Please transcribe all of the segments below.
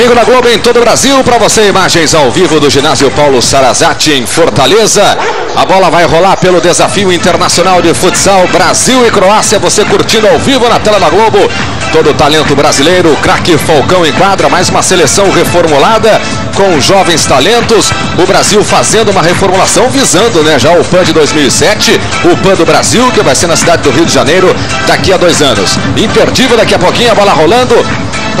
Amigo da Globo em todo o Brasil, para você imagens ao vivo do ginásio Paulo Sarazati em Fortaleza. A bola vai rolar pelo desafio internacional de futsal Brasil e Croácia. Você curtindo ao vivo na tela da Globo. Todo o talento brasileiro, craque Falcão em quadra, mais uma seleção reformulada com jovens talentos. O Brasil fazendo uma reformulação visando, né, já o PAN de 2007, o PAN do Brasil, que vai ser na cidade do Rio de Janeiro daqui a dois anos. Imperdível daqui a pouquinho, a bola rolando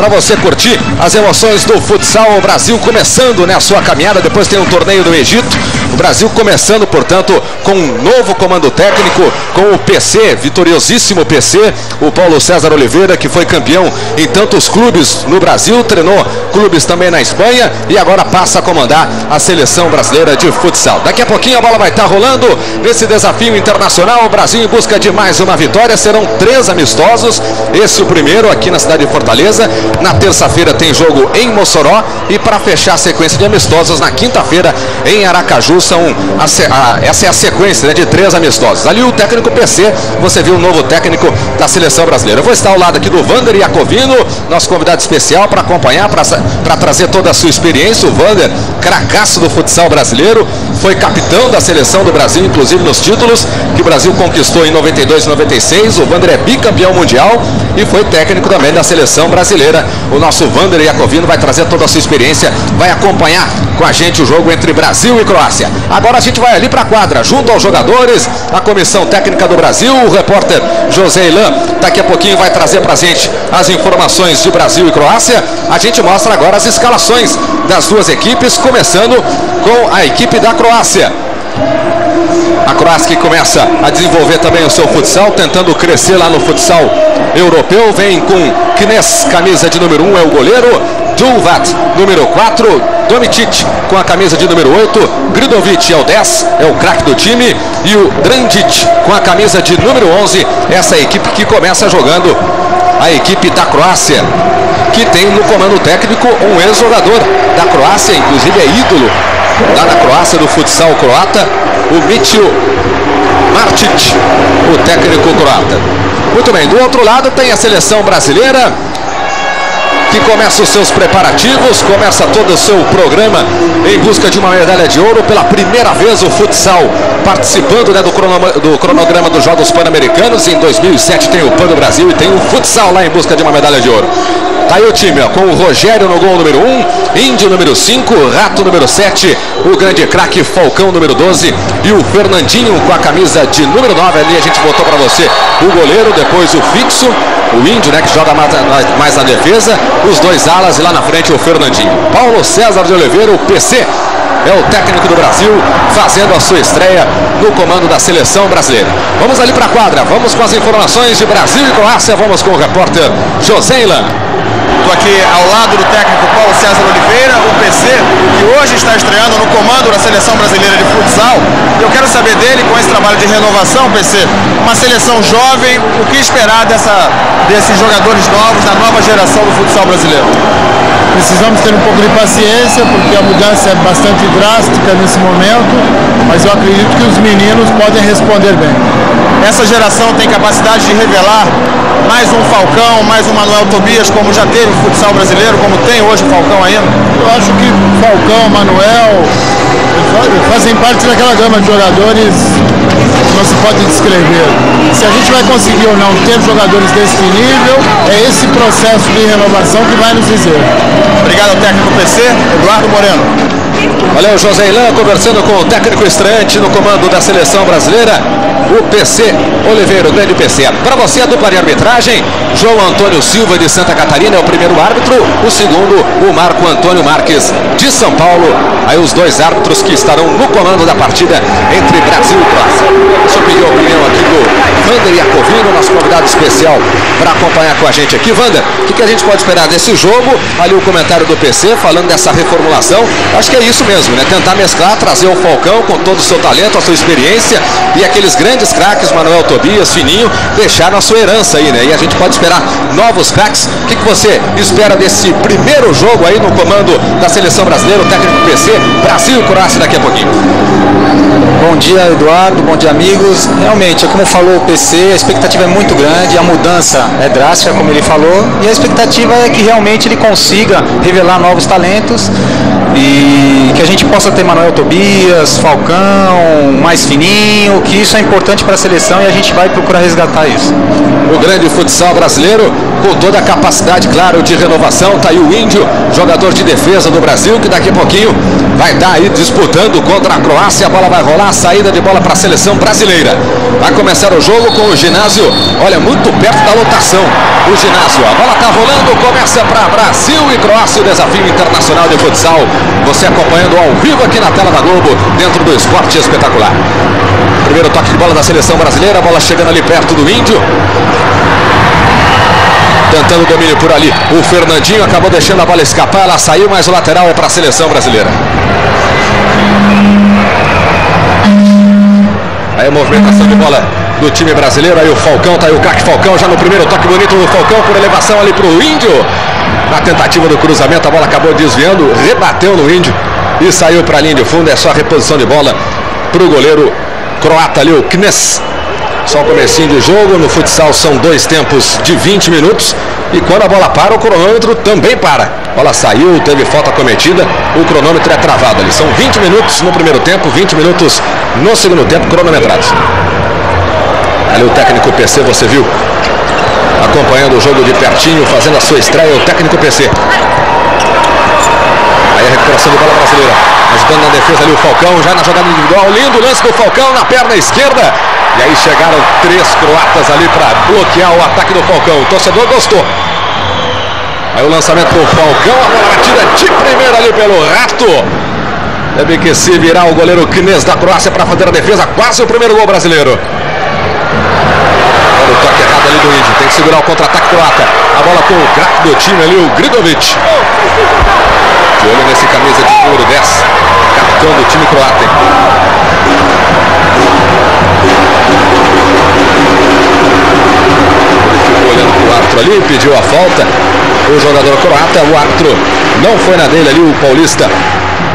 para você curtir as emoções do futsal. O Brasil começando né, a sua caminhada. Depois tem um torneio do Egito. O Brasil começando, portanto, com um novo comando técnico, com o PC, vitoriosíssimo PC, o Paulo César Oliveira, que foi campeão em tantos clubes no Brasil, treinou clubes também na Espanha e agora passa a comandar a seleção brasileira de futsal. Daqui a pouquinho a bola vai estar rolando nesse desafio internacional. O Brasil em busca de mais uma vitória. Serão três amistosos. Esse o primeiro aqui na cidade de Fortaleza. Na terça-feira tem jogo em Mossoró e para fechar a sequência de amistosos na quinta-feira em Aracaju são a, a, essa é a sequência né, de três amistosos. Ali o técnico PC, você viu o novo técnico da seleção brasileira. Eu vou estar ao lado aqui do Vander Iacovino, nosso convidado especial para acompanhar, para trazer toda a sua experiência. O Vander, cracaço do futsal brasileiro, foi capitão da seleção do Brasil, inclusive nos títulos que o Brasil conquistou em 92 e 96. O Vander é bicampeão mundial e foi técnico também da seleção brasileira. O nosso Vander Iacovino vai trazer toda a sua experiência, vai acompanhar com a gente o jogo entre Brasil e Croácia. Agora a gente vai ali para a quadra, junto aos jogadores, a comissão técnica do Brasil, o repórter José Ilan, daqui a pouquinho vai trazer para a gente as informações de Brasil e Croácia. A gente mostra agora as escalações das duas equipes, começando com a equipe da Croácia. A Croácia que começa a desenvolver também o seu futsal, tentando crescer lá no futsal europeu. Vem com Knes, camisa de número 1, um, é o goleiro. Dulvat, número 4. Domitic, com a camisa de número 8. Gridovic é o 10, é o craque do time. E o Drandic, com a camisa de número 11. Essa é equipe que começa jogando a equipe da Croácia, que tem no comando técnico um ex-jogador da Croácia, inclusive é ídolo lá na Croácia do futsal croata, o Mitio Martic, o técnico croata. Muito bem, do outro lado tem a seleção brasileira, que começa os seus preparativos, começa todo o seu programa em busca de uma medalha de ouro. Pela primeira vez o futsal participando né, do, cronograma, do cronograma dos Jogos Pan-Americanos. Em 2007 tem o Pan do Brasil e tem o futsal lá em busca de uma medalha de ouro. Tá aí o time, ó, com o Rogério no gol número 1, Índio número 5, Rato número 7, o grande craque Falcão número 12 e o Fernandinho com a camisa de número 9 ali. A gente botou para você o goleiro, depois o fixo, o Índio, né, que joga mais, mais na defesa, os dois alas e lá na frente o Fernandinho. Paulo César de Oliveira, o PC, é o técnico do Brasil, fazendo a sua estreia no comando da seleção brasileira. Vamos ali para a quadra, vamos com as informações de Brasil e Croácia, vamos com o repórter José Ilan. Estou aqui ao lado do técnico Paulo César Oliveira, o PC, que hoje está estreando no comando da seleção brasileira de futsal. Eu quero saber dele, com esse trabalho de renovação, PC, uma seleção jovem, o que esperar dessa, desses jogadores novos, da nova geração do futsal brasileiro? Precisamos ter um pouco de paciência, porque a mudança é bastante drástica nesse momento, mas eu acredito que os meninos podem responder bem. Essa geração tem capacidade de revelar mais um Falcão, mais um Manuel Tobias, como já teve o futsal brasileiro, como tem hoje o Falcão ainda? Eu acho que Falcão, Manuel, fazem parte daquela gama de jogadores que não se pode descrever. Se a gente vai conseguir ou não ter jogadores desse nível, é esse processo de renovação que vai nos dizer. Obrigado ao técnico PC, Eduardo Moreno. Valeu, José Ilan, conversando com o técnico estreante no comando da seleção brasileira, o PC Oliveira, o grande PC. Para você, a dupla de arbitragem, João Antônio Silva de Santa Catarina é o primeiro árbitro, o segundo, o Marco Antônio Marques de São Paulo. Aí os dois árbitros que estarão no comando da partida entre Brasil e Croácia. Deixa eu pedir a opinião aqui do Wander Iacovino, nosso convidado especial, para acompanhar com a gente aqui. Wander, o que, que a gente pode esperar desse jogo? Ali o comentário do PC falando dessa reformulação. Acho que é isso mesmo, né? Tentar mesclar, trazer o Falcão com todo o seu talento, a sua experiência e aqueles grandes craques, Manuel Tobias, Fininho, deixaram a sua herança aí, né? E a gente pode esperar novos craques. O que, que você espera desse primeiro jogo aí no comando da seleção brasileira, o técnico PC, Brasil Croácia daqui a pouquinho? Bom dia, Eduardo. Bom dia, amigos. Realmente, é como falou o PC, a expectativa é muito grande. A mudança é drástica, como ele falou, e a expectativa é que realmente ele consiga revelar novos talentos e que a gente possa ter Manuel Tobias, Falcão, mais fininho, que isso é importante para a seleção e a gente vai procurar resgatar isso. O grande futsal brasileiro, com toda a capacidade, claro, de renovação, tá aí o Índio, jogador de defesa do Brasil, que daqui a pouquinho vai estar aí disputando contra a Croácia, a bola vai rolar, saída de bola para a seleção brasileira. Vai começar o jogo com o ginásio, olha, muito perto da lotação. O ginásio, a bola tá rolando, começa para Brasil e Croácia, o desafio internacional de futsal. Você acompanhando ao vivo aqui na tela da Globo, dentro do esporte espetacular. Primeiro toque de bola da seleção brasileira, a bola chegando ali perto do Índio. Tentando o domínio por ali. O Fernandinho acabou deixando a bola escapar, ela saiu, mas o lateral é para a seleção brasileira. Aí a movimentação de bola do time brasileiro. Aí o Falcão, tá aí o craque Falcão já no primeiro toque bonito do Falcão por elevação ali para o Índio. Na tentativa do cruzamento, a bola acabou desviando, rebateu no Índio e saiu para a linha de fundo. É só reposição de bola para o goleiro croata ali, o Knes. Só o comecinho de jogo, no futsal são dois tempos de 20 minutos e quando a bola para, o cronômetro também para. A bola saiu, teve falta cometida, o cronômetro é travado ali. São 20 minutos no primeiro tempo, 20 minutos no segundo tempo, cronometrados. Ali o técnico PC, você viu? Acompanhando o jogo de pertinho, fazendo a sua estreia, o técnico PC. Aí a recuperação de bola brasileira. Ajudando na defesa ali o Falcão, já na jogada individual. Lindo lance do Falcão na perna esquerda. E aí chegaram três croatas ali para bloquear o ataque do Falcão. O torcedor gostou. Aí o lançamento do Falcão, a bola batida de primeira ali pelo Rato. Deve que se virar o goleiro Knes da Croácia para fazer a defesa. Quase o primeiro gol brasileiro. Que segurar o contra-ataque croata. A bola com o craque do time ali, o Grigovic. De olho nesse camisa de número 10. Capitão do time croata. Ficou olhando o árbitro ali, pediu a falta. O jogador croata, o árbitro não foi na dele ali, o paulista.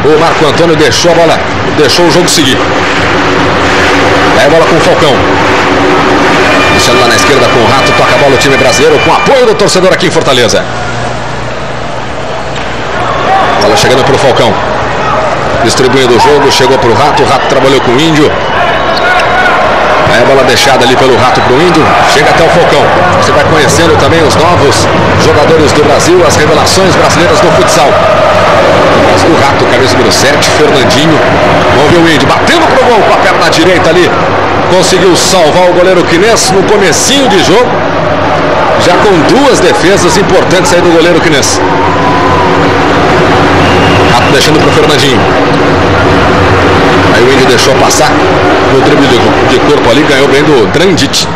O Marco Antônio deixou a bola, deixou o jogo seguir. Aí a bola com o Falcão. Deixando lá na esquerda com o Rato, toca a bola o time brasileiro com apoio do torcedor aqui em Fortaleza. Bola chegando para o Falcão. Distribuindo o jogo, chegou para o Rato, o Rato trabalhou com o Índio. Aí a bola deixada ali pelo Rato para o Índio, chega até o Falcão. Você vai conhecendo também os novos jogadores do Brasil, as revelações brasileiras do futsal. O Rato, camisa número 7, Fernandinho. Vamos ver o Índio batendo pro gol com a perna direita ali. Conseguiu salvar o goleiro Quines no comecinho de jogo. Já com duas defesas importantes aí do goleiro Quines. Rato deixando pro Fernandinho. Aí o Índio deixou passar no drible de, corpo ali, ganhou bem do Drandit.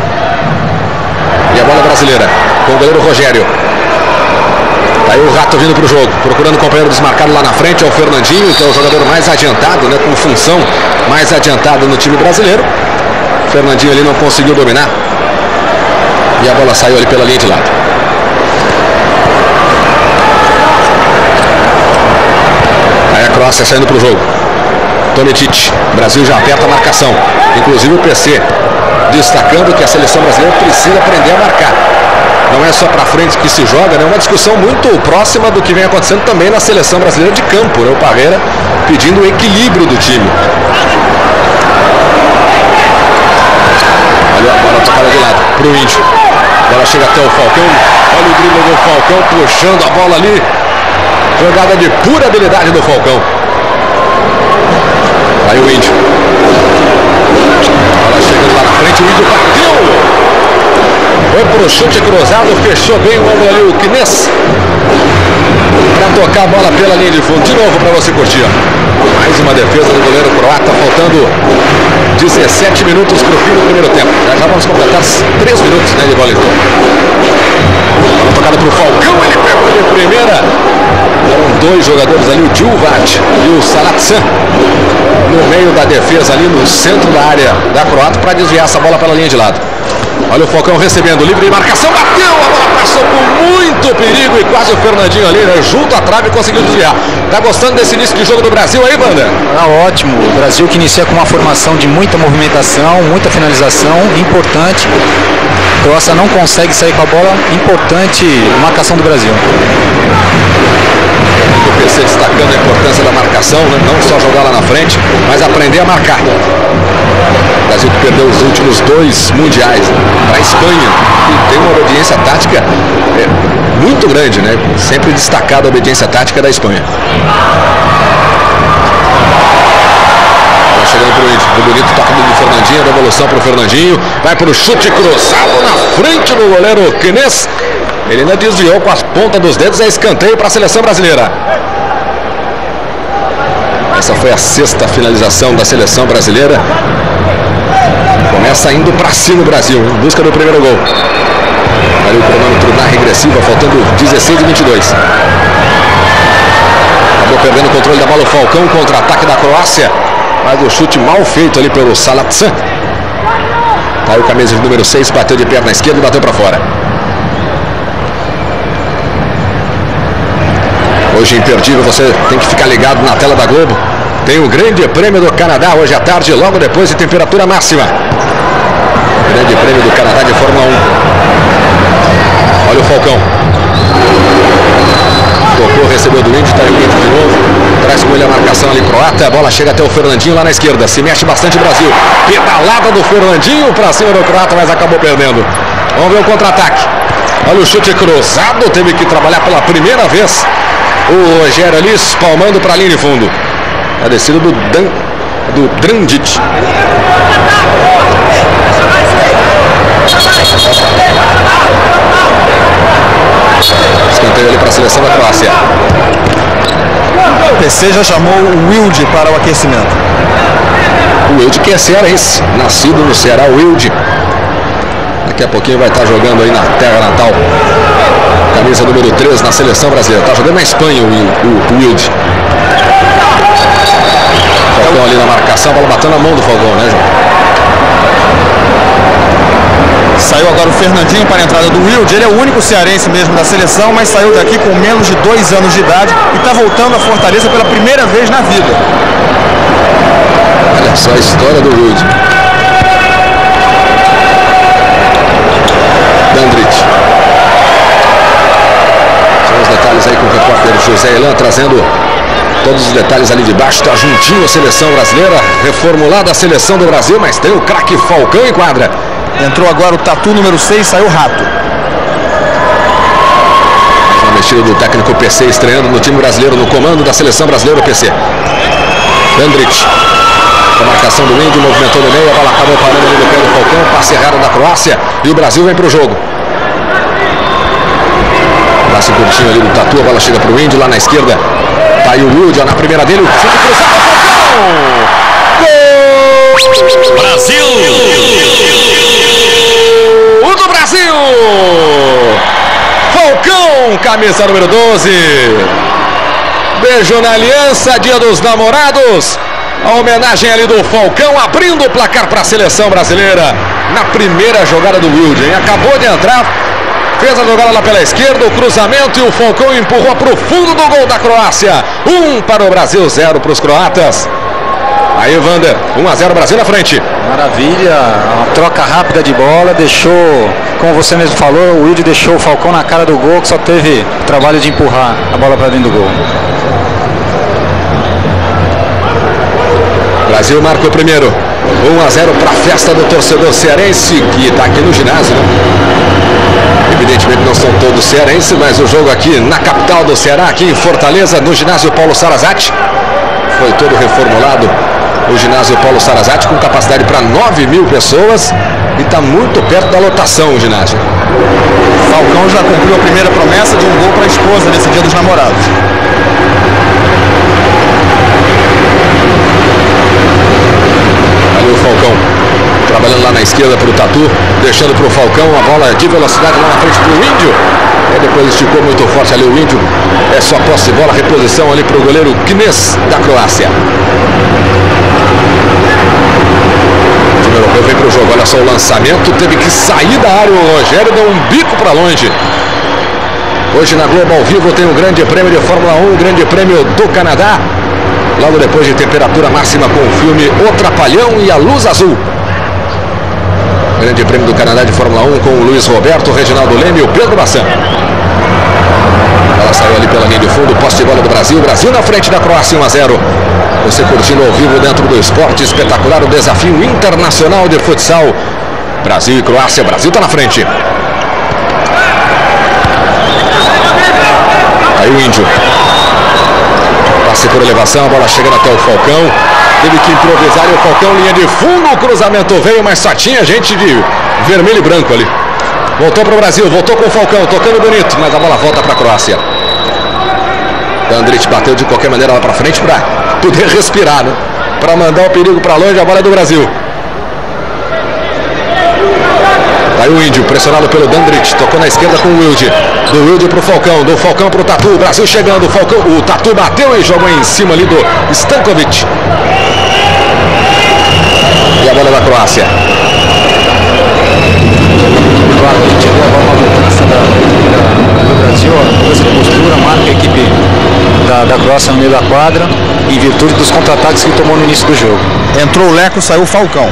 E a bola brasileira com o goleiro Rogério. Aí o Rato vindo para o jogo, procurando o companheiro desmarcado lá na frente, é o Fernandinho, que é o jogador mais adiantado, né, com função mais adiantada no time brasileiro. Fernandinho ali não conseguiu dominar. E a bola saiu ali pela linha de lado. Aí a Croácia saindo para o jogo. Tonetic. Brasil já aperta a marcação. Inclusive o PC destacando que a seleção brasileira precisa aprender a marcar. Não é só para frente que se joga, né? É uma discussão muito próxima do que vem acontecendo também na seleção brasileira de campo, né? O Parreira pedindo o equilíbrio do time. Olha a bola tocada de lado para o Índio. A bola chega até o Falcão. Olha o drible do Falcão puxando a bola ali. Jogada de pura habilidade do Falcão. Aí o Índio. Bola chegando lá na frente, o Índio bateu. Foi pro chute cruzado, fechou bem o ombro ali, o Kines. Para tocar a bola pela linha de fundo. De novo para você curtir. Mais uma defesa do goleiro croata, faltando 17 minutos para o fim do primeiro tempo. Já, já vamos completar 3 minutos né, de bola então. Bola tocada para o Falcão, ele pegou de primeira. Eram dois jogadores ali, o Djulvat e o Salatsan, no meio da defesa ali, no centro da área da croata, para desviar essa bola pela linha de lado. Olha o Falcão recebendo, livre de marcação, bateu, a bola passou com muito perigo e quase o Fernandinho ali, né, junto à trave conseguiu desviar. Tá gostando desse início de jogo do Brasil aí, Banda? Ah, ótimo. O Brasil que inicia com uma formação de muita movimentação, muita finalização, importante. Croácia não consegue sair com a bola. Importante marcação do Brasil. O PC destacando a importância da marcação, né? não só jogar lá na frente, mas aprender a marcar. O Brasil perdeu os últimos dois mundiais para a Espanha, que tem uma obediência tática é, muito grande, né? Sempre destacada a obediência tática da Espanha. Chegando Índio. O bonito toca do Fernandinho, devolução pro Fernandinho. Vai pro chute cruzado na frente do goleiro Kines. Ele ainda desviou com as pontas dos dedos. É escanteio para a seleção brasileira. Essa foi a sexta finalização da seleção brasileira. Começa indo para cima o Brasil, em busca do primeiro gol. Ali o cronômetro na regressiva, faltando 16 e 22. Acabou perdendo o controle da bola o Falcão, contra-ataque da Croácia. Mas o chute mal feito ali pelo Salatsan. Caiu camisa de número 6, bateu de perna esquerda e bateu para fora. Hoje imperdível, você tem que ficar ligado na tela da Globo. Tem o Grande Prêmio do Canadá hoje à tarde, logo depois de temperatura máxima. Grande Prêmio do Canadá de Fórmula 1. Olha o Falcão. Tocou, recebeu do Índio, tá aí o Índio de novo. Traz com ele a marcação ali croata. A bola chega até o Fernandinho lá na esquerda. Se mexe bastante o Brasil. Pedalada do Fernandinho para cima do croata, mas acabou perdendo. Vamos ver o contra-ataque. Olha o chute cruzado. Teve que trabalhar pela primeira vez. O Rogério ali espalmando para a linha de fundo. A descida do Dan, do Drandit. Escanteio ali para a seleção da Croácia. O PC já chamou o Wilde para o aquecimento. O Wilde que é cearense, nascido no Ceará, o Wilde. Daqui a pouquinho vai estar jogando aí na terra natal. Camisa número 3 na seleção brasileira. Está jogando na Espanha o, o, o Wilde. Falcão ali na marcação, a bola batendo na mão do Falcão, né, João? Saiu agora o Fernandinho para a entrada do Wilde. Ele é o único cearense mesmo da seleção, mas saiu daqui com menos de dois anos de idade e está voltando à Fortaleza pela primeira vez na vida. Olha só a história do Wilde. Dandrit. São os detalhes aí com o repórter José Elan trazendo todos os detalhes ali de baixo. Está juntinho a seleção brasileira, reformulada a seleção do Brasil, mas tem o craque Falcão em quadra. Entrou agora o Tatu número 6, saiu o Rato. Uma mexida do técnico PC estreando no time brasileiro, no comando da seleção brasileira, o PC. Dandrit. A marcação do Índio, movimentou no meio, a bola acabou parando ali no pé do Falcão, passe errado da Croácia e o Brasil vem para o jogo. Passe curtinho ali do Tatu, a bola chega para o Índio lá na esquerda. Tá aí o Wilde, na primeira dele, o chute cruzado! Gol! Brasil! O do Brasil! Falcão, camisa número 12. Beijo na aliança, dia dos namorados. A homenagem ali do Falcão abrindo o placar para a seleção brasileira na primeira jogada do Wilden. Acabou de entrar, fez a jogada lá pela esquerda, o cruzamento e o Falcão empurrou para o fundo do gol da Croácia. Um para o Brasil, zero para os croatas. Aí, Vander, 1 a 0 Brasil na frente. Maravilha, uma troca rápida de bola, deixou, como você mesmo falou, o Wilde deixou o Falcão na cara do gol, que só teve o trabalho de empurrar a bola para dentro do gol. Brasil marca o primeiro. 1 a 0 para a festa do torcedor cearense que está aqui no ginásio. Evidentemente não são todos cearenses, mas o jogo aqui na capital do Ceará, aqui em Fortaleza, no ginásio Paulo Sarazate, foi todo reformulado. O ginásio Paulo Sarazate com capacidade para 9 mil pessoas e está muito perto da lotação o ginásio. Falcão já cumpriu a primeira promessa de um gol para a esposa nesse dia dos namorados. Ali o Falcão trabalhando lá na esquerda para o Tatu, deixando para o Falcão a bola de velocidade lá na frente para o Índio. E depois esticou muito forte ali o Índio. É só posse de bola, reposição ali para o goleiro Knes da Croácia. O time europeu vem para o jogo. Olha só o lançamento, teve que sair da área. O Rogério deu um bico para longe. Hoje na Globo ao vivo tem o Grande Prêmio de Fórmula 1, o Grande Prêmio do Canadá. Logo depois de temperatura máxima com o filme O Trapalhão e a Luz Azul. Grande Prêmio do Canadá de Fórmula 1 com o Luiz Roberto, Reginaldo Leme e o Pedro Bassan. Ela saiu ali pela linha de fundo, poste de bola do Brasil. Brasil na frente da Croácia 1 a 0. Você curtindo ao vivo dentro do esporte espetacular o desafio internacional de futsal. Brasil e Croácia. Brasil está na frente. Aí o Índio. Passe por elevação, a bola chegando até o Falcão. Teve que improvisar e o Falcão, linha de fundo. O cruzamento veio, mas só tinha gente de vermelho e branco ali. Voltou para o Brasil, voltou com o Falcão, tocando bonito, mas a bola volta para a Croácia. Andrich bateu de qualquer maneira lá para frente para poder respirar, né? Para mandar o perigo para longe, a bola é do Brasil. Aí o Índio, pressionado pelo Dandrich, tocou na esquerda com o Wilde. Do Wilde pro Falcão, do Falcão pro Tatu. Brasil chegando, o Falcão, o Tatu bateu e jogou em cima ali do Stankovic. E a bola da Croácia. A gente agora uma mudança da, da, do Brasil, a postura, marca a equipe da, da Croácia no meio da quadra, em virtude dos contra-ataques que tomou no início do jogo. Entrou o Leco, saiu o Falcão.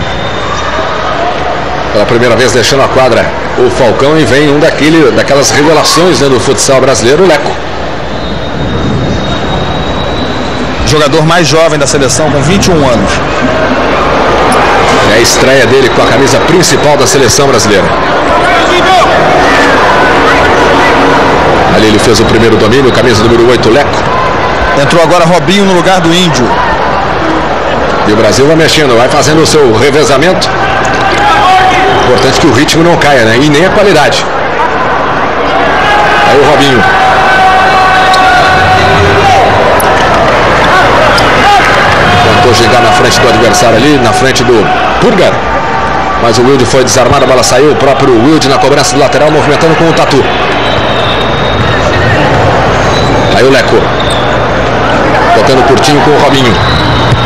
Pela primeira vez deixando a quadra o Falcão e vem um daquele, daquelas revelações né, do futsal brasileiro, o Leco. Jogador mais jovem da seleção, com 21 anos. É a estreia dele com a camisa principal da seleção brasileira. Ali ele fez o primeiro domínio, camisa número 8, Leco. Entrou agora Robinho no lugar do Índio. E o Brasil vai mexendo, vai fazendo o seu revezamento. Importante que o ritmo não caia, né? E nem a qualidade. Aí o Robinho. Tentou chegar na frente do adversário ali, na frente do Purgar. Mas o Wilde foi desarmado, a bola saiu. O próprio Wilde na cobrança do lateral, movimentando com o Tatu. Aí o Leco. Tocando curtinho com o Robinho.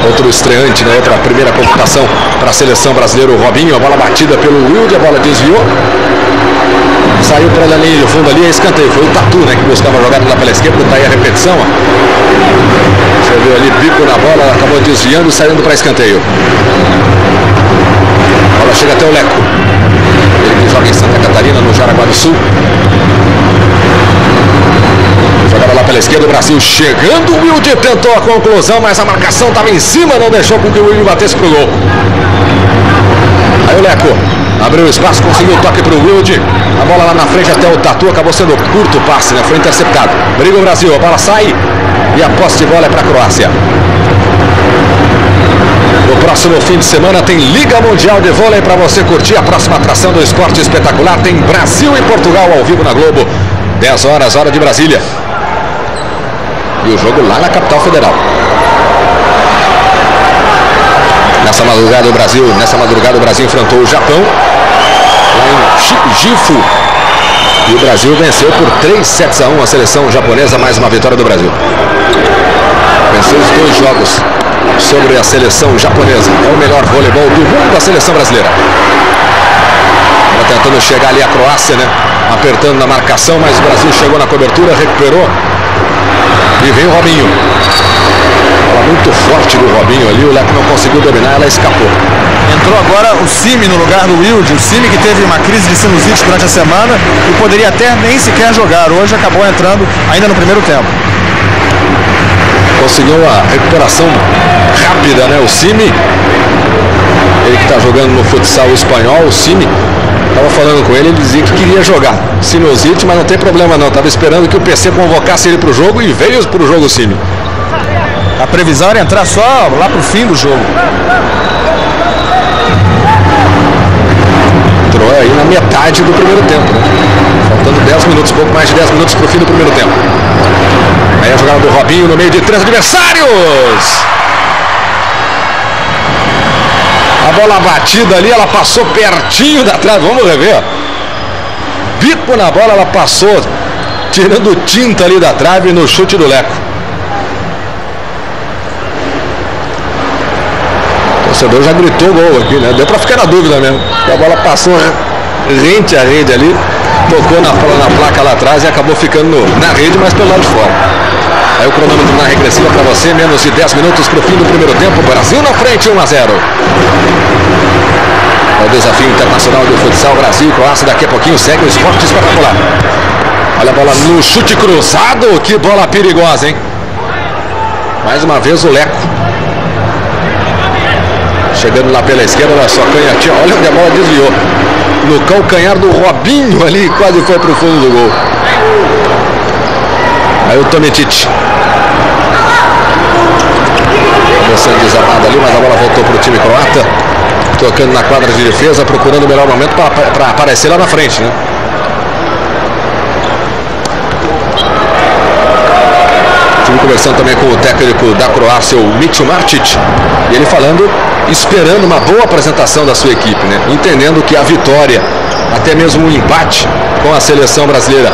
Outro estreante, né? Outra primeira computação para a seleção brasileira, o Robinho. A bola batida pelo Wilde, a bola desviou. Saiu para a linha de fundo ali, é escanteio. Foi o Tatu, né? Que buscava a jogada lá pela esquerda. Tá aí a repetição, ó. Você viu ali, bico na bola, acabou desviando saindo para escanteio. A bola chega até o Leco. Ele que joga em Santa Catarina, no Jaraguá do Sul. Jogada lá pela esquerda, o Brasil chegando. O Wilde tentou a conclusão, mas a marcação estava em cima, não deixou com que o Wilde batesse pro gol. Aí o Leco abriu espaço, conseguiu o toque para o Wilde. A bola lá na frente até o Tatu, acabou sendo curto o passe, né? Foi interceptado. Briga o Brasil, a bola sai e a posse de bola é para a Croácia. No próximo fim de semana tem Liga Mundial de Vôlei para você curtir. A próxima atração do esporte espetacular tem Brasil e Portugal ao vivo na Globo. 10 horas, hora de Brasília. E o jogo lá na capital federal. Nessa madrugada o Brasil, nessa madrugada o Brasil enfrentou o Japão lá em Gifu. E o Brasil venceu por 3 sets a 1 a seleção japonesa, mais uma vitória do Brasil. Venceu os dois jogos sobre a seleção japonesa. É o melhor voleibol do mundo, a seleção brasileira. Ela tentando chegar ali a Croácia, né? Apertando na marcação, mas o Brasil chegou na cobertura, recuperou. E vem o Robinho. Bola muito forte do Robinho ali, o Leco não conseguiu dominar, ela escapou. Entrou agora o Cime no lugar do Wilde. O Cime que teve uma crise de sinusite durante a semana e poderia até nem sequer jogar. Hoje acabou entrando ainda no primeiro tempo. Conseguiu a recuperação rápida, né? O Cime. Ele que está jogando no futsal espanhol, o Cime. Estava falando com ele, ele dizia que queria jogar. Sinusite, mas não tem problema não. Estava esperando que o PC convocasse ele para o jogo e veio para o jogo o Cime. A previsão era entrar só lá pro fim do jogo. Entrou aí na metade do primeiro tempo, né? Faltando 10 minutos, pouco mais de 10 minutos para o fim do primeiro tempo. Aí a jogada do Robinho no meio de três adversários. A bola batida ali, ela passou pertinho da trave. Vamos rever. Bico na bola, ela passou tirando tinta ali da trave no chute do Leco. O torcedor já gritou gol aqui, né? Deu pra ficar na dúvida mesmo. A bola passou rente à rede ali, tocou na, na placa lá atrás e acabou ficando no, na rede, mas pelo lado de fora. Aí o cronômetro na regressiva para você, menos de 10 minutos para o fim do primeiro tempo. Brasil na frente, 1 a 0. É o Desafio Internacional de Futsal Brasil Croácia. Daqui a pouquinho segue o esporte espetacular. Olha a bola no chute cruzado. Que bola perigosa, hein? Mais uma vez o Leco. Chegando lá pela esquerda, olha só, canhotinha. Olha onde a bola desviou. No calcanhar do Robinho ali, quase foi pro fundo do gol. Aí o Tomitic. Começando desarmado ali, mas a bola voltou pro time croata. Tocando na quadra de defesa, procurando o melhor momento para aparecer lá na frente, né? Conversando também com o técnico da Croácia, o Mitjo Martic, e ele falando, esperando uma boa apresentação da sua equipe, né? Entendendo que a vitória, até mesmo o um empate com a seleção brasileira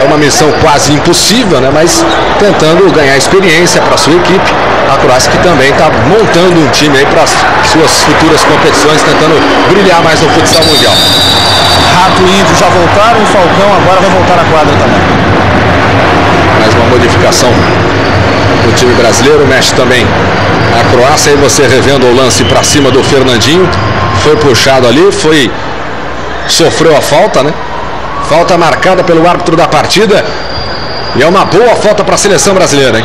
é uma missão quase impossível, né? Mas tentando ganhar experiência para a sua equipe. A Croácia que também está montando um time aí para suas futuras competições, tentando brilhar mais no futsal mundial. Rato e Índio já voltaram, o Falcão agora vai voltar à quadra também. Mais uma modificação no time brasileiro, mexe também a Croácia. Aí você revendo o lance para cima do Fernandinho, foi puxado ali, foi sofreu a falta, né? Falta marcada pelo árbitro da partida. E é uma boa falta para a seleção brasileira, hein?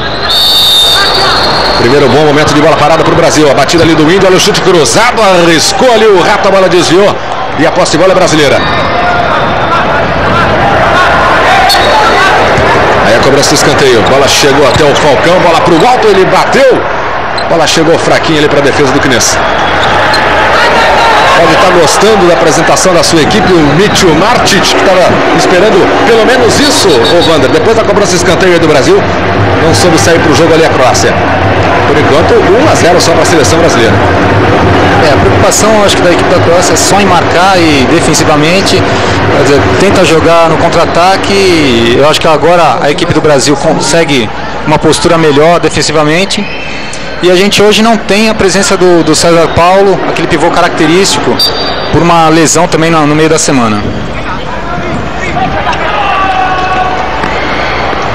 Primeiro bom momento de bola parada para o Brasil. A batida ali do Índio, olha o chute cruzado, arriscou ali o rato, a bola desviou. E a posse de bola é brasileira. Aí a cobrança do escanteio. Bola chegou até o Falcão, bola para o alto, ele bateu. Bola chegou fraquinha ali para a defesa do Knes pode estar gostando da apresentação da sua equipe, o Mitchell Martic, que estava esperando pelo menos isso, o Wander. Depois da cobrança de escanteio do Brasil, não soube sair para o jogo ali a Croácia. Por enquanto, 1 a 0 só para a seleção brasileira. É, a preocupação acho que da equipe da Croácia é só em marcar e defensivamente. Dizer, tenta jogar no contra-ataque. Eu acho que agora a equipe do Brasil consegue uma postura melhor defensivamente e a gente hoje não tem a presença do, do César Paulo, aquele pivô característico, por uma lesão também no, no meio da semana.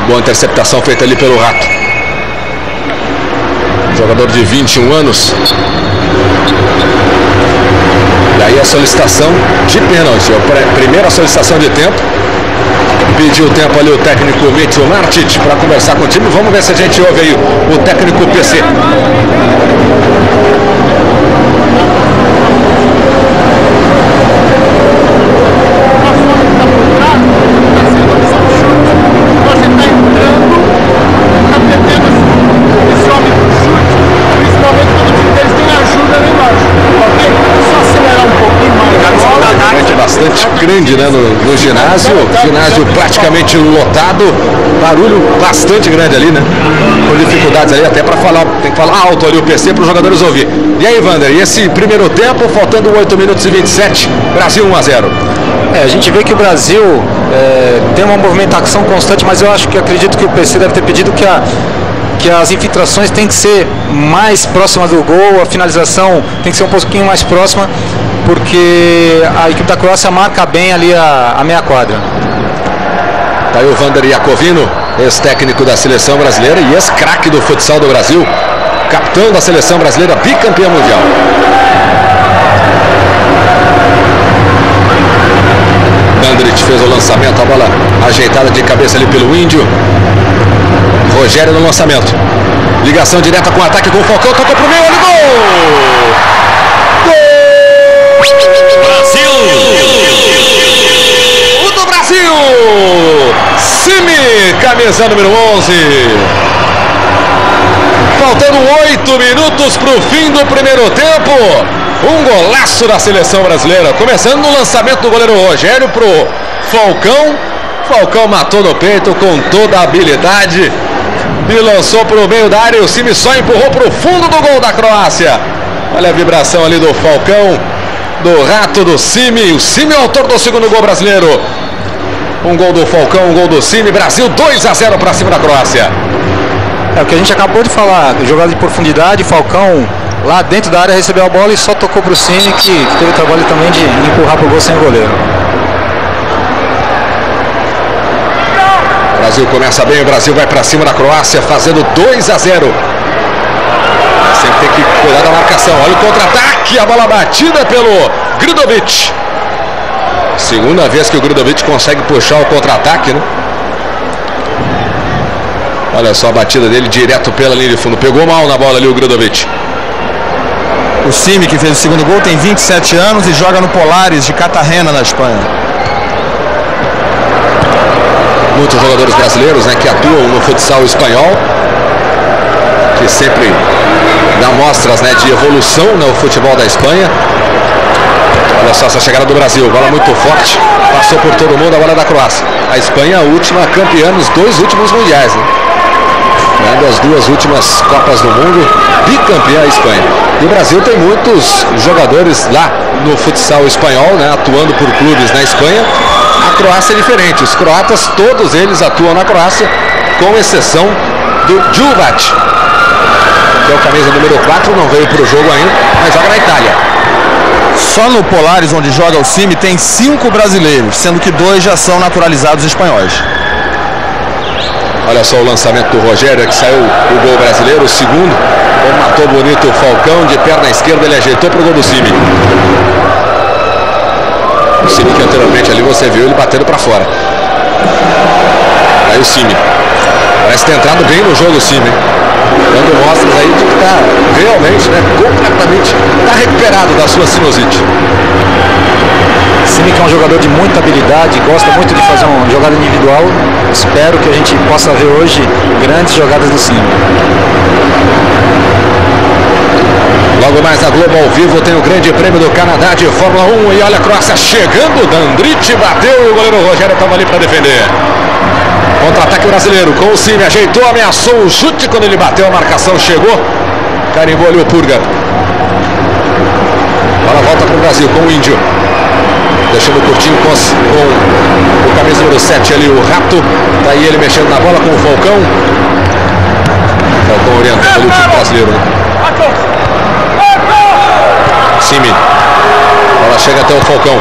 Boa interceptação feita ali pelo Rato. Jogador de 21 anos. E aí a solicitação de pênalti. A primeira solicitação de tempo. Pediu tempo ali o técnico Mitchell Martic para conversar com o time. Vamos ver se a gente ouve aí o técnico PC. Grande né, no, no ginásio, ginásio praticamente lotado, barulho bastante grande ali, né? Com dificuldades ali até para falar, tem que falar alto ali o PC para os jogadores ouvir. E aí, Wander, e esse primeiro tempo, faltando 8 minutos e 27, Brasil 1 a 0. É, a gente vê que o Brasil é, tem uma movimentação constante, mas eu acho que acredito que o PC deve ter pedido que a que as infiltrações têm que ser mais próximas do gol, a finalização tem que ser um pouquinho mais próxima porque a equipe da Croácia marca bem ali a, a meia quadra. Tá aí o Vander Iacovino, ex-técnico da seleção brasileira e ex-craque do futsal do Brasil, capitão da seleção brasileira, bicampeão mundial. Dandrit fez o lançamento, a bola ajeitada de cabeça ali pelo Índio. Rogério no lançamento. Ligação direta com o ataque com o Falcão, tocou pro meio, olha o gol! Brasil! O do Brasil! Simi, camisa número 11. Faltando oito minutos para o fim do primeiro tempo. Um golaço da seleção brasileira. Começando no lançamento do goleiro Rogério pro Falcão. Falcão matou no peito com toda a habilidade. E lançou para o meio da área. O Simi só empurrou para o fundo do gol da Croácia. Olha a vibração ali do Falcão do Rato do Cime. O Cime é o autor do segundo gol brasileiro. Um gol do Falcão, um gol do Cime. Brasil 2 a 0 para cima da Croácia. É o que a gente acabou de falar. Jogada de profundidade, Falcão lá dentro da área recebeu a bola e só tocou para o Cime, que, que teve o trabalho também de empurrar para o gol sem o goleiro. O Brasil começa bem, o Brasil vai para cima da Croácia, fazendo 2 a 0. Sempre tem que cuidar da marcação. Olha o contra-ataque, a bola batida pelo Gridovic. Segunda vez que o Gridovic consegue puxar o contra-ataque, né? Olha só a batida dele direto pela linha de fundo. Pegou mal na bola ali o Gridovic. O Cime, que fez o segundo gol, tem 27 anos e joga no Polares de Catarrena, na Espanha. Muitos jogadores brasileiros né, que atuam no futsal espanhol, que sempre dá mostras né, de evolução no futebol da Espanha. Olha só essa chegada do Brasil, bola muito forte, passou por todo mundo, a bola é da Croácia. A Espanha, a última campeã nos dois últimos mundiais. Né? Ganhando as duas últimas Copas do Mundo, bicampeã a Espanha. E o Brasil tem muitos jogadores lá no futsal espanhol, né, atuando por clubes na Espanha. A Croácia é diferente, os croatas, todos eles atuam na Croácia, com exceção do Djuvac, que é o camisa número 4, não veio para o jogo ainda, mas joga na Itália. Só no Polares, onde joga o Cime, tem cinco brasileiros, sendo que dois já são naturalizados espanhóis. Olha só o lançamento do Rogério, que saiu o gol brasileiro, o segundo. Matou bonito o Falcão, de perna esquerda ele ajeitou para o gol do Cime. O Cime que anteriormente ali você viu ele batendo para fora. Aí o Cime. Parece ter entrado bem no jogo o Cime. Dando mostras aí de que está realmente, né, completamente, está recuperado da sua sinusite. Que é um jogador de muita habilidade, gosta muito de fazer uma jogada individual. Espero que a gente possa ver hoje grandes jogadas do Cine. Logo mais na Globo ao vivo tem o Grande Prêmio do Canadá de Fórmula 1 e olha a Croácia chegando, Dandrite bateu e o goleiro Rogério estava ali para defender. Contra-ataque brasileiro com o Cime, ajeitou, ameaçou o chute quando ele bateu, a marcação chegou, carimbou ali o Purga. Bola volta para o Brasil com o Índio. Deixando curtinho com, com o camisa número 7 ali, o Rato. Tá aí ele mexendo na bola com o Falcão. Falcão orientando o time brasileiro. Né? Simi. Bola chega até o Falcão.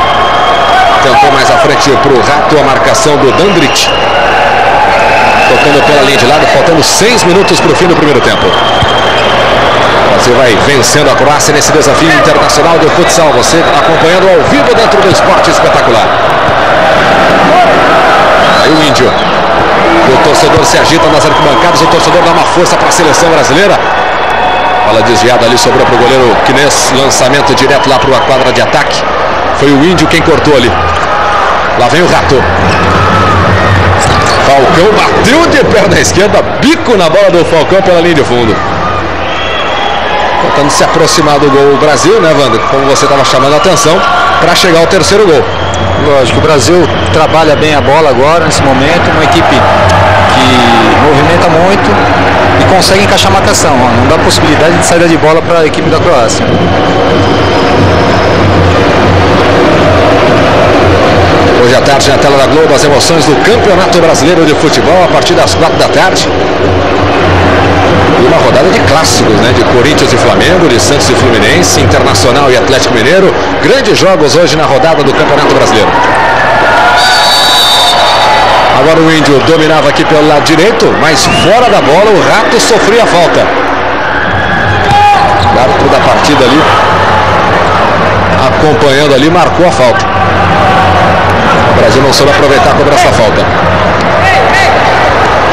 Tentou mais à frente para o Rato a marcação do Dandrit. Tocando pela linha de lado, faltando 6 minutos para o fim do primeiro tempo. O Brasil vai vencendo a Croácia nesse desafio internacional de futsal. Você acompanhando ao vivo dentro do esporte espetacular. Aí o Índio. O torcedor se agita nas arquibancadas, o torcedor dá uma força para a seleção brasileira. Bola desviada ali, sobrou para o goleiro Kines. Lançamento direto lá para a quadra de ataque. Foi o Índio quem cortou ali. Lá vem o Rato. Falcão bateu de perna esquerda, bico na bola do Falcão pela linha de fundo. Tentando se aproximar do gol o Brasil, né, Wanda? Como você estava chamando a atenção, para chegar ao terceiro gol. Lógico, o Brasil trabalha bem a bola agora, nesse momento, uma equipe que movimenta muito e consegue encaixar a marcação. Ó. Não dá possibilidade de saída de bola para a equipe da Croácia. À tarde na tela da Globo as emoções do Campeonato Brasileiro de Futebol a partir das quatro da tarde. E uma rodada de clássicos, né? De Corinthians e Flamengo, de Santos e Fluminense, Internacional e Atlético Mineiro. Grandes jogos hoje na rodada do Campeonato Brasileiro. Agora o Índio dominava aqui pelo lado direito, mas fora da bola o Rato sofria falta. O da partida ali, acompanhando ali, marcou a falta. O Brasil não soube aproveitar a cobrança falta.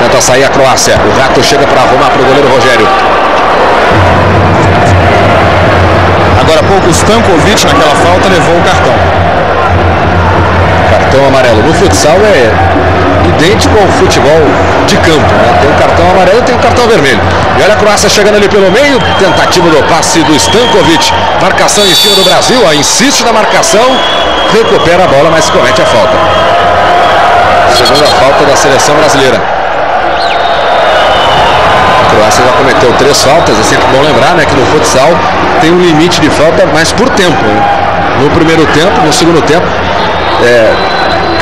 Tenta sair a Croácia. O Rato chega para arrumar para o goleiro Rogério. Agora há pouco Stankovic naquela falta levou o cartão. Cartão amarelo. No futsal é idêntico ao futebol de campo. Né? Tem o cartão amarelo e tem o cartão vermelho. E olha a Croácia chegando ali pelo meio. Tentativa do passe do Stankovic. Marcação em cima do Brasil. Ó, insiste na marcação. Recupera a bola, mas comete a falta. Segunda falta da seleção brasileira. A Croácia já cometeu três faltas. É sempre bom lembrar né, que no futsal tem um limite de falta, mas por tempo. Né? No primeiro tempo, no segundo tempo, é,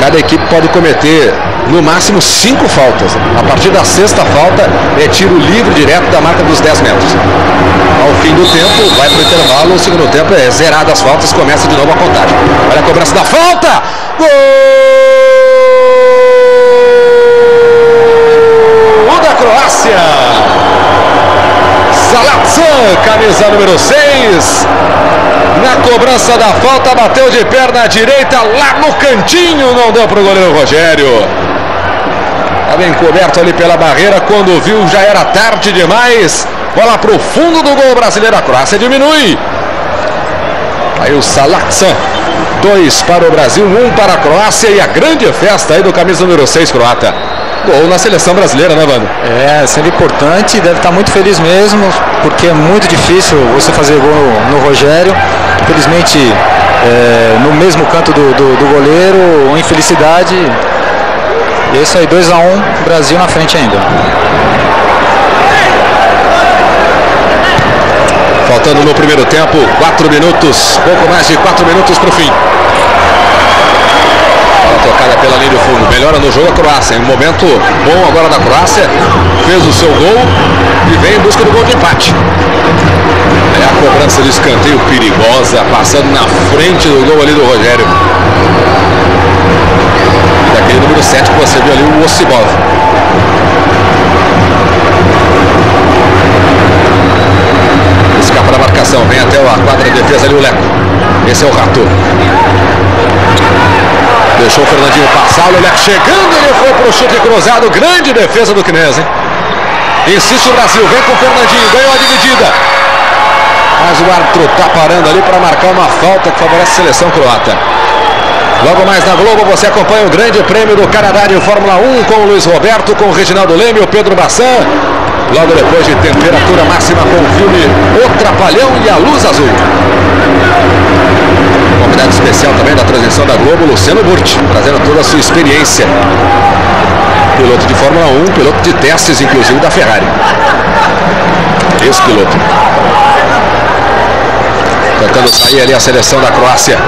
cada equipe pode cometer no máximo cinco faltas. A partir da sexta falta é tiro livre direto da marca dos 10 metros. Ao fim do tempo, vai para o intervalo, o segundo tempo é zerado as faltas, começa de novo a contagem. Olha a cobrança da falta! Gol da Croácia! Salatsan, camisa número 6. Na cobrança da falta, bateu de perna direita lá no cantinho, não deu para o goleiro Rogério. Estava encoberto ali pela barreira, quando viu já era tarde demais. Bola para o fundo do gol brasileiro, a Croácia diminui. Aí o Salaxa, dois para o Brasil, um para a Croácia e a grande festa aí do camisa número 6 croata. Gol na seleção brasileira, né, Vando? É, sendo importante, deve estar muito feliz mesmo, porque é muito difícil você fazer gol no, no Rogério. Infelizmente, é, no mesmo canto do, do, do goleiro, infelicidade. E é isso aí, 2x1, um, Brasil na frente ainda. Faltando no primeiro tempo, 4 minutos, pouco mais de 4 minutos para o fim. Bola tocada pela linha de fundo. Melhora no jogo a Croácia. Em um momento bom agora da Croácia. Fez o seu gol e vem em busca do gol de empate. É a cobrança de escanteio perigosa, passando na frente do gol ali do Rogério. Número 7 que você viu ali, o Ossibov. Escapa da marcação, vem até a quadra de defesa ali o Leco. Esse é o Rato. Deixou o Fernandinho passar, o Leco chegando, ele foi para o chute cruzado, grande defesa do Kines, hein? Insiste o Brasil, vem com o Fernandinho, ganhou a dividida. Mas o árbitro está parando ali para marcar uma falta que favorece a seleção croata. Logo mais na Globo você acompanha o Grande Prêmio do Canadá de Fórmula 1 com o Luiz Roberto, com o Reginaldo Leme, o Pedro Bassan. Logo depois de temperatura máxima com o filme O Trapalhão e a Luz Azul. Convidado especial também da transmissão da Globo, Luciano Burti, trazendo toda a sua experiência. Piloto de Fórmula 1, piloto de testes, inclusive da Ferrari. Ex-piloto. Tentando sair ali a seleção da Croácia.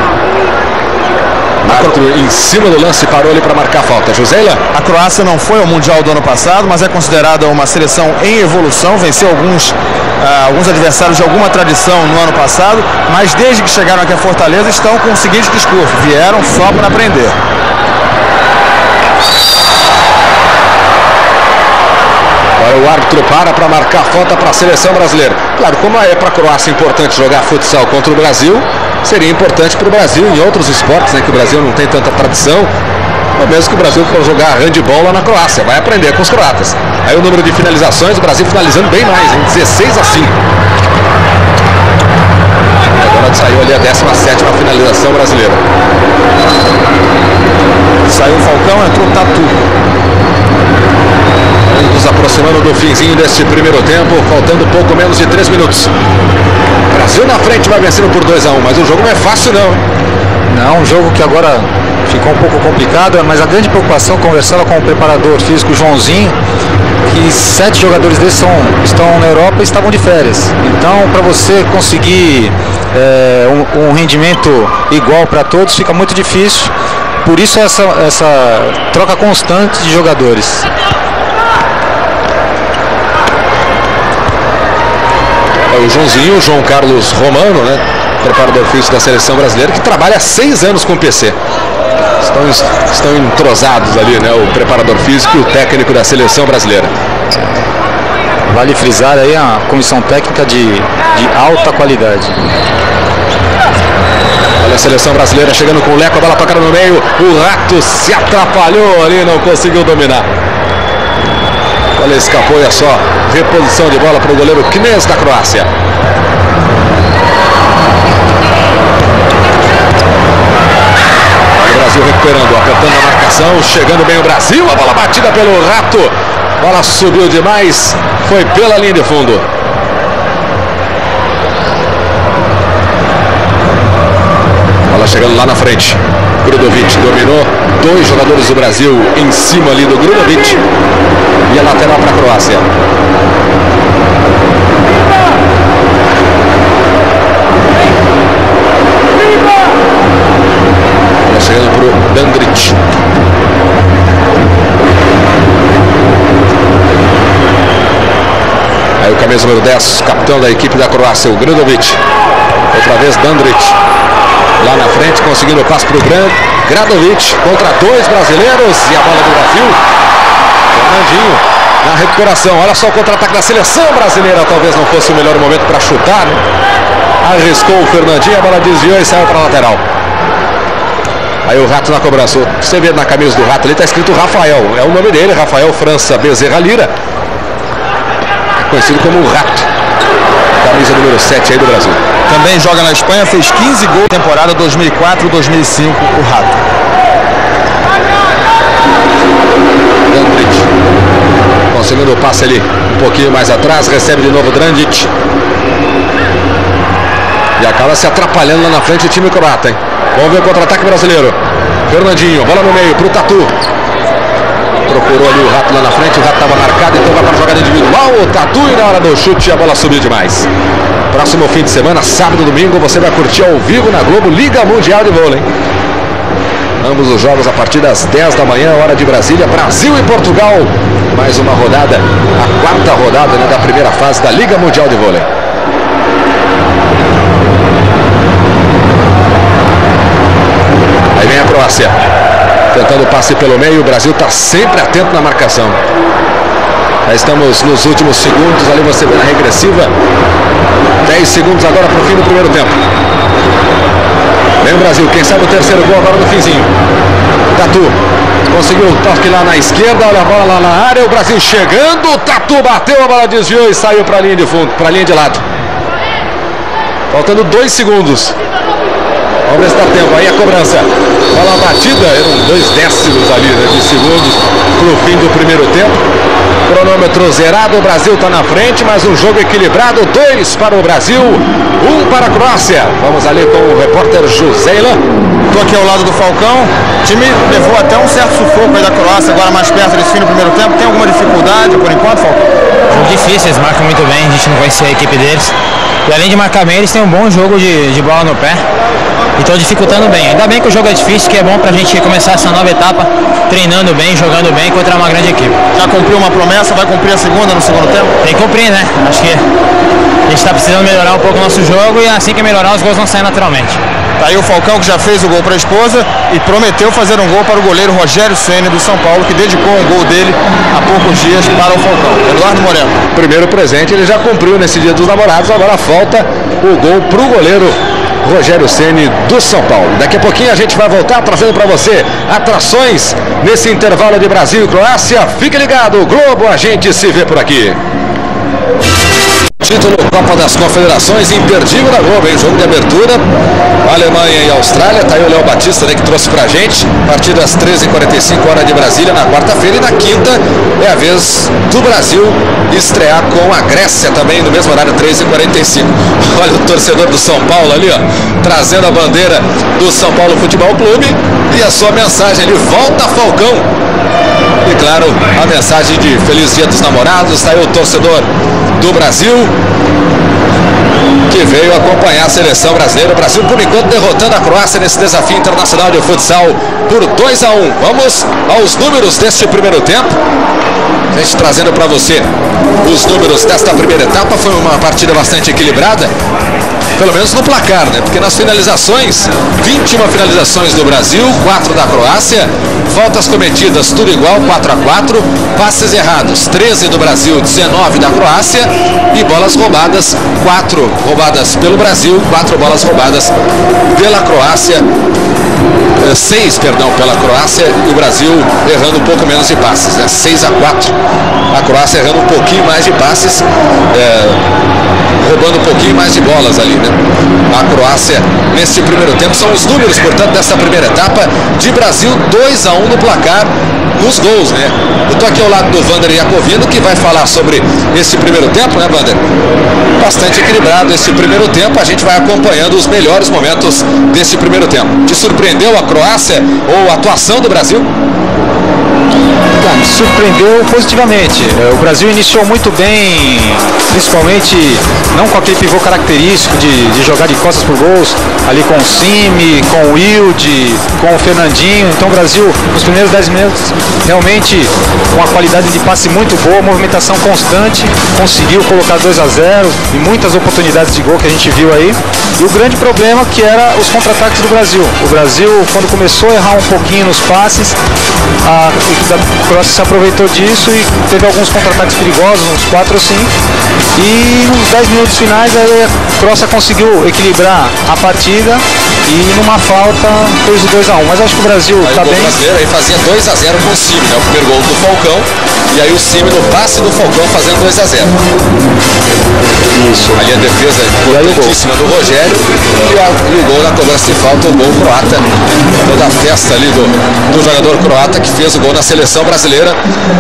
Árbitro em cima do lance parou ali para marcar a falta. Joséila? A Croácia não foi ao Mundial do ano passado, mas é considerada uma seleção em evolução. Venceu alguns, uh, alguns adversários de alguma tradição no ano passado, mas desde que chegaram aqui a Fortaleza estão com o seguinte discurso: vieram só para aprender. Agora o árbitro para para marcar a falta para a seleção brasileira. Claro, como é para a Croácia importante jogar futsal contra o Brasil, seria importante para o Brasil em outros esportes, né, que o Brasil não tem tanta tradição. Ou mesmo que o Brasil for jogar handball lá na Croácia, vai aprender com os croatas. Aí o número de finalizações, o Brasil finalizando bem mais, em 16 a 5. Agora saiu ali a 17 finalização brasileira. Saiu o Falcão, entrou o Tatu. Nos aproximando do finzinho deste primeiro tempo, faltando pouco menos de 3 minutos. Brasil na frente vai vencendo por 2 a 1 mas o jogo não é fácil não. Não, um jogo que agora ficou um pouco complicado, mas a grande preocupação, conversando com o preparador físico Joãozinho, que sete jogadores desses são, estão na Europa e estavam de férias. Então, para você conseguir é, um, um rendimento igual para todos, fica muito difícil. Por isso essa, essa troca constante de jogadores. O Joãozinho, João Carlos Romano, né? Preparador físico da seleção brasileira, que trabalha há seis anos com o PC. Estão, estão entrosados ali, né? O preparador físico e o técnico da seleção brasileira. Vale frisar aí a comissão técnica de, de alta qualidade. Olha a seleção brasileira chegando com o Leco, a bola tocada no meio. O Rato se atrapalhou ali, não conseguiu dominar. Olha, escapou, olha só. Reposição de bola para o goleiro Knes da Croácia. O Brasil recuperando, apertando a marcação, chegando bem o Brasil, a bola batida pelo Rato. Bola subiu demais, foi pela linha de fundo. Chegando lá na frente. Grudovic dominou. Dois jogadores do Brasil em cima ali do Grudovic. E a lateral para a Croácia. Bola chegando para o Dandric. Aí o camisa número 10, capitão da equipe da Croácia, o Grudovic. Outra vez Dandric lá na frente, conseguindo o passe para o Gran, Gradovic contra dois brasileiros e a bola do Brasil. Fernandinho na recuperação. Olha só o contra-ataque da seleção brasileira. Talvez não fosse o melhor momento para chutar, né? Arriscou o Fernandinho, a bola desviou e saiu para a lateral. Aí o Rato na cobrança. Você vê na camisa do Rato ali, está escrito Rafael. É o nome dele, Rafael França Bezerra Lira. Conhecido como o Rato. Camisa número 7 aí do Brasil. Também joga na Espanha, fez 15 gols na temporada 2004-2005, o Rato. Conseguindo o passe ali um pouquinho mais atrás, recebe de novo Drandit. E acaba se atrapalhando lá na frente o time croata, hein? Vamos ver o contra-ataque brasileiro. Fernandinho, bola no meio pro Tatu. Procurou ali o rato lá na frente, o rato estava marcado, então vai para a jogada individual. O Tatu e na hora do chute a bola subiu demais. Próximo fim de semana, sábado domingo, você vai curtir ao vivo na Globo Liga Mundial de Vôlei. Ambos os jogos a partir das 10 da manhã, hora de Brasília, Brasil e Portugal. Mais uma rodada, a quarta rodada né, da primeira fase da Liga Mundial de Vôlei. Aí vem a Croácia. Tentando passe pelo meio, o Brasil está sempre atento na marcação. Já estamos nos últimos segundos, ali você vê na regressiva. 10 segundos agora para o fim do primeiro tempo. Vem o Brasil, quem sabe o terceiro gol agora no finzinho. Tatu conseguiu o toque lá na esquerda, olha a bola lá na área, o Brasil chegando, Tatu bateu, a bola desviou e saiu para a linha de fundo, para a linha de lado. Faltando dois segundos. Vamos ver se dá tempo. Aí a cobrança. Bola batida, eram dois décimos ali né, de segundos para o fim do primeiro tempo. Cronômetro zerado, o Brasil está na frente, mas um jogo equilibrado. Dois para o Brasil, um para a Croácia. Vamos ali com o repórter Joseila. Estou aqui ao lado do Falcão. O time levou até um certo sufoco aí da Croácia, agora mais perto desse fim do primeiro tempo. Tem alguma dificuldade por enquanto, Falcão? Jogo difícil, eles marcam muito bem, a gente não conhecia a equipe deles. E além de marcar bem, eles têm um bom jogo de, de bola no pé. E estão dificultando bem. Ainda bem que o jogo é difícil, que é bom pra gente começar essa nova etapa treinando bem, jogando bem contra uma grande equipe. Já cumpriu uma promessa, vai cumprir a segunda no segundo tempo? Tem que cumprir, né? Acho que a gente está precisando melhorar um pouco o nosso jogo e assim que melhorar os gols vão sair naturalmente. Tá aí o Falcão que já fez o gol para a esposa e prometeu fazer um gol para o goleiro Rogério Ceni do São Paulo, que dedicou um gol dele há poucos dias para o Falcão. Eduardo Moreno. Primeiro presente ele já cumpriu nesse dia dos namorados, agora falta o gol para o goleiro Rogério Ceni do São Paulo. Daqui a pouquinho a gente vai voltar trazendo para você atrações nesse intervalo de Brasil e Croácia. Fique ligado, Globo, a gente se vê por aqui. Título Copa das Confederações, imperdível da Globo, hein? Jogo de abertura, Alemanha e Austrália. Tá aí o Léo Batista né, que trouxe pra gente. Partida às 13h45 hora de Brasília na quarta-feira. E na quinta é a vez do Brasil estrear com a Grécia também no mesmo horário, 13h45. Olha o torcedor do São Paulo ali, ó, trazendo a bandeira do São Paulo Futebol Clube. E a sua mensagem ali, volta Falcão. E claro, a mensagem de Feliz Dia dos Namorados. Está aí o torcedor do Brasil que veio acompanhar a seleção brasileira. O Brasil, por enquanto, derrotando a Croácia nesse desafio internacional de futsal por 2 a 1. Vamos aos números deste primeiro tempo. A gente trazendo para você os números desta primeira etapa. Foi uma partida bastante equilibrada. Pelo menos no placar, né? Porque nas finalizações, 21 finalizações do Brasil, 4 da Croácia, faltas cometidas tudo igual, 4 a 4, passes errados, 13 do Brasil, 19 da Croácia e bolas roubadas, 4 roubadas pelo Brasil, 4 bolas roubadas pela Croácia. 6, perdão, pela Croácia e o Brasil errando um pouco menos de passes, né? 6 a 4. A Croácia errando um pouquinho mais de passes, é, roubando um pouquinho mais de bolas ali, né? A Croácia neste primeiro tempo são os números, portanto, dessa primeira etapa de Brasil 2 a 1 no placar nos gols, né? Eu tô aqui ao lado do Vander Iacovino que vai falar sobre esse primeiro tempo, né, Vander? Bastante equilibrado esse primeiro tempo, a gente vai acompanhando os melhores momentos desse primeiro tempo. Te surpreendeu a Croácia ou a atuação do Brasil? Me surpreendeu positivamente. É, O Brasil iniciou muito bem, principalmente não com aquele pivô característico de, de jogar de costas por gols, ali com o Simi, com o Wilde, com o Fernandinho. Então o Brasil, nos primeiros 10 minutos, realmente realmente uma qualidade de passe muito boa, movimentação constante, conseguiu colocar 2 a 0 e muitas oportunidades de gol que a gente viu aí. E o grande problema que era os contra-ataques do Brasil. O Brasil, quando começou a errar um pouquinho nos passes, a da Croácia se aproveitou disso e teve alguns contra-ataques perigosos, uns 4 ou 5. E nos 10 minutos finais a Croácia conseguiu equilibrar a partida e numa falta fez o 2 a 1 Mas acho que o Brasil está bem. brasileiro aí fazia 2 a 0 com o Cime, né? O primeiro gol do Falcão. E aí o Cime no passe do Falcão fazendo 2 a 0 Isso. Ali a defesa gol. importantíssima do Rogério. E, a, e o gol na cobrança de falta, o gol croata. Toda a festa ali do, do jogador croata que fez o gol na seleção brasileira.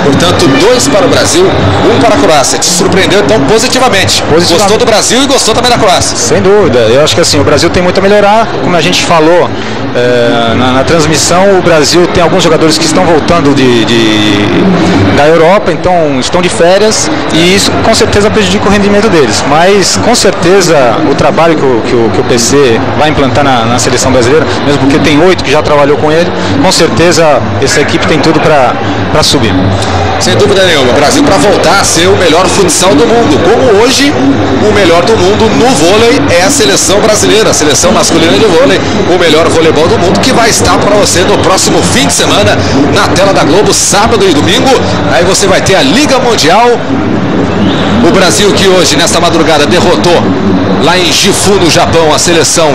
Portanto, dois para o Brasil, um para a Croácia. Te surpreendeu então positivamente. Positivamente. Gostou do Brasil e gostou também da Croácia. Sem dúvida, eu acho que assim, o Brasil tem muito a melhorar, como a gente falou eh, na, na transmissão, o Brasil tem alguns jogadores que estão voltando de, de- da Europa, então estão de férias e isso com certeza prejudica o rendimento deles. Mas com certeza o trabalho que o, que o, que o PC vai implantar na, na seleção brasileira, mesmo porque tem oito que já trabalhou com ele, com certeza essa equipe tem tudo para subir. Sem dúvida nenhuma, o Brasil para voltar a ser o melhor futsal do mundo. Como hoje, o melhor do mundo no vôlei é a seleção brasileira, a seleção masculina de vôlei, o melhor voleibol do mundo, que vai estar para você no próximo fim de semana na tela da Globo, sábado e domingo. Aí você vai ter a Liga Mundial. O Brasil que hoje, nesta madrugada, derrotou lá em Gifu, no Japão, a seleção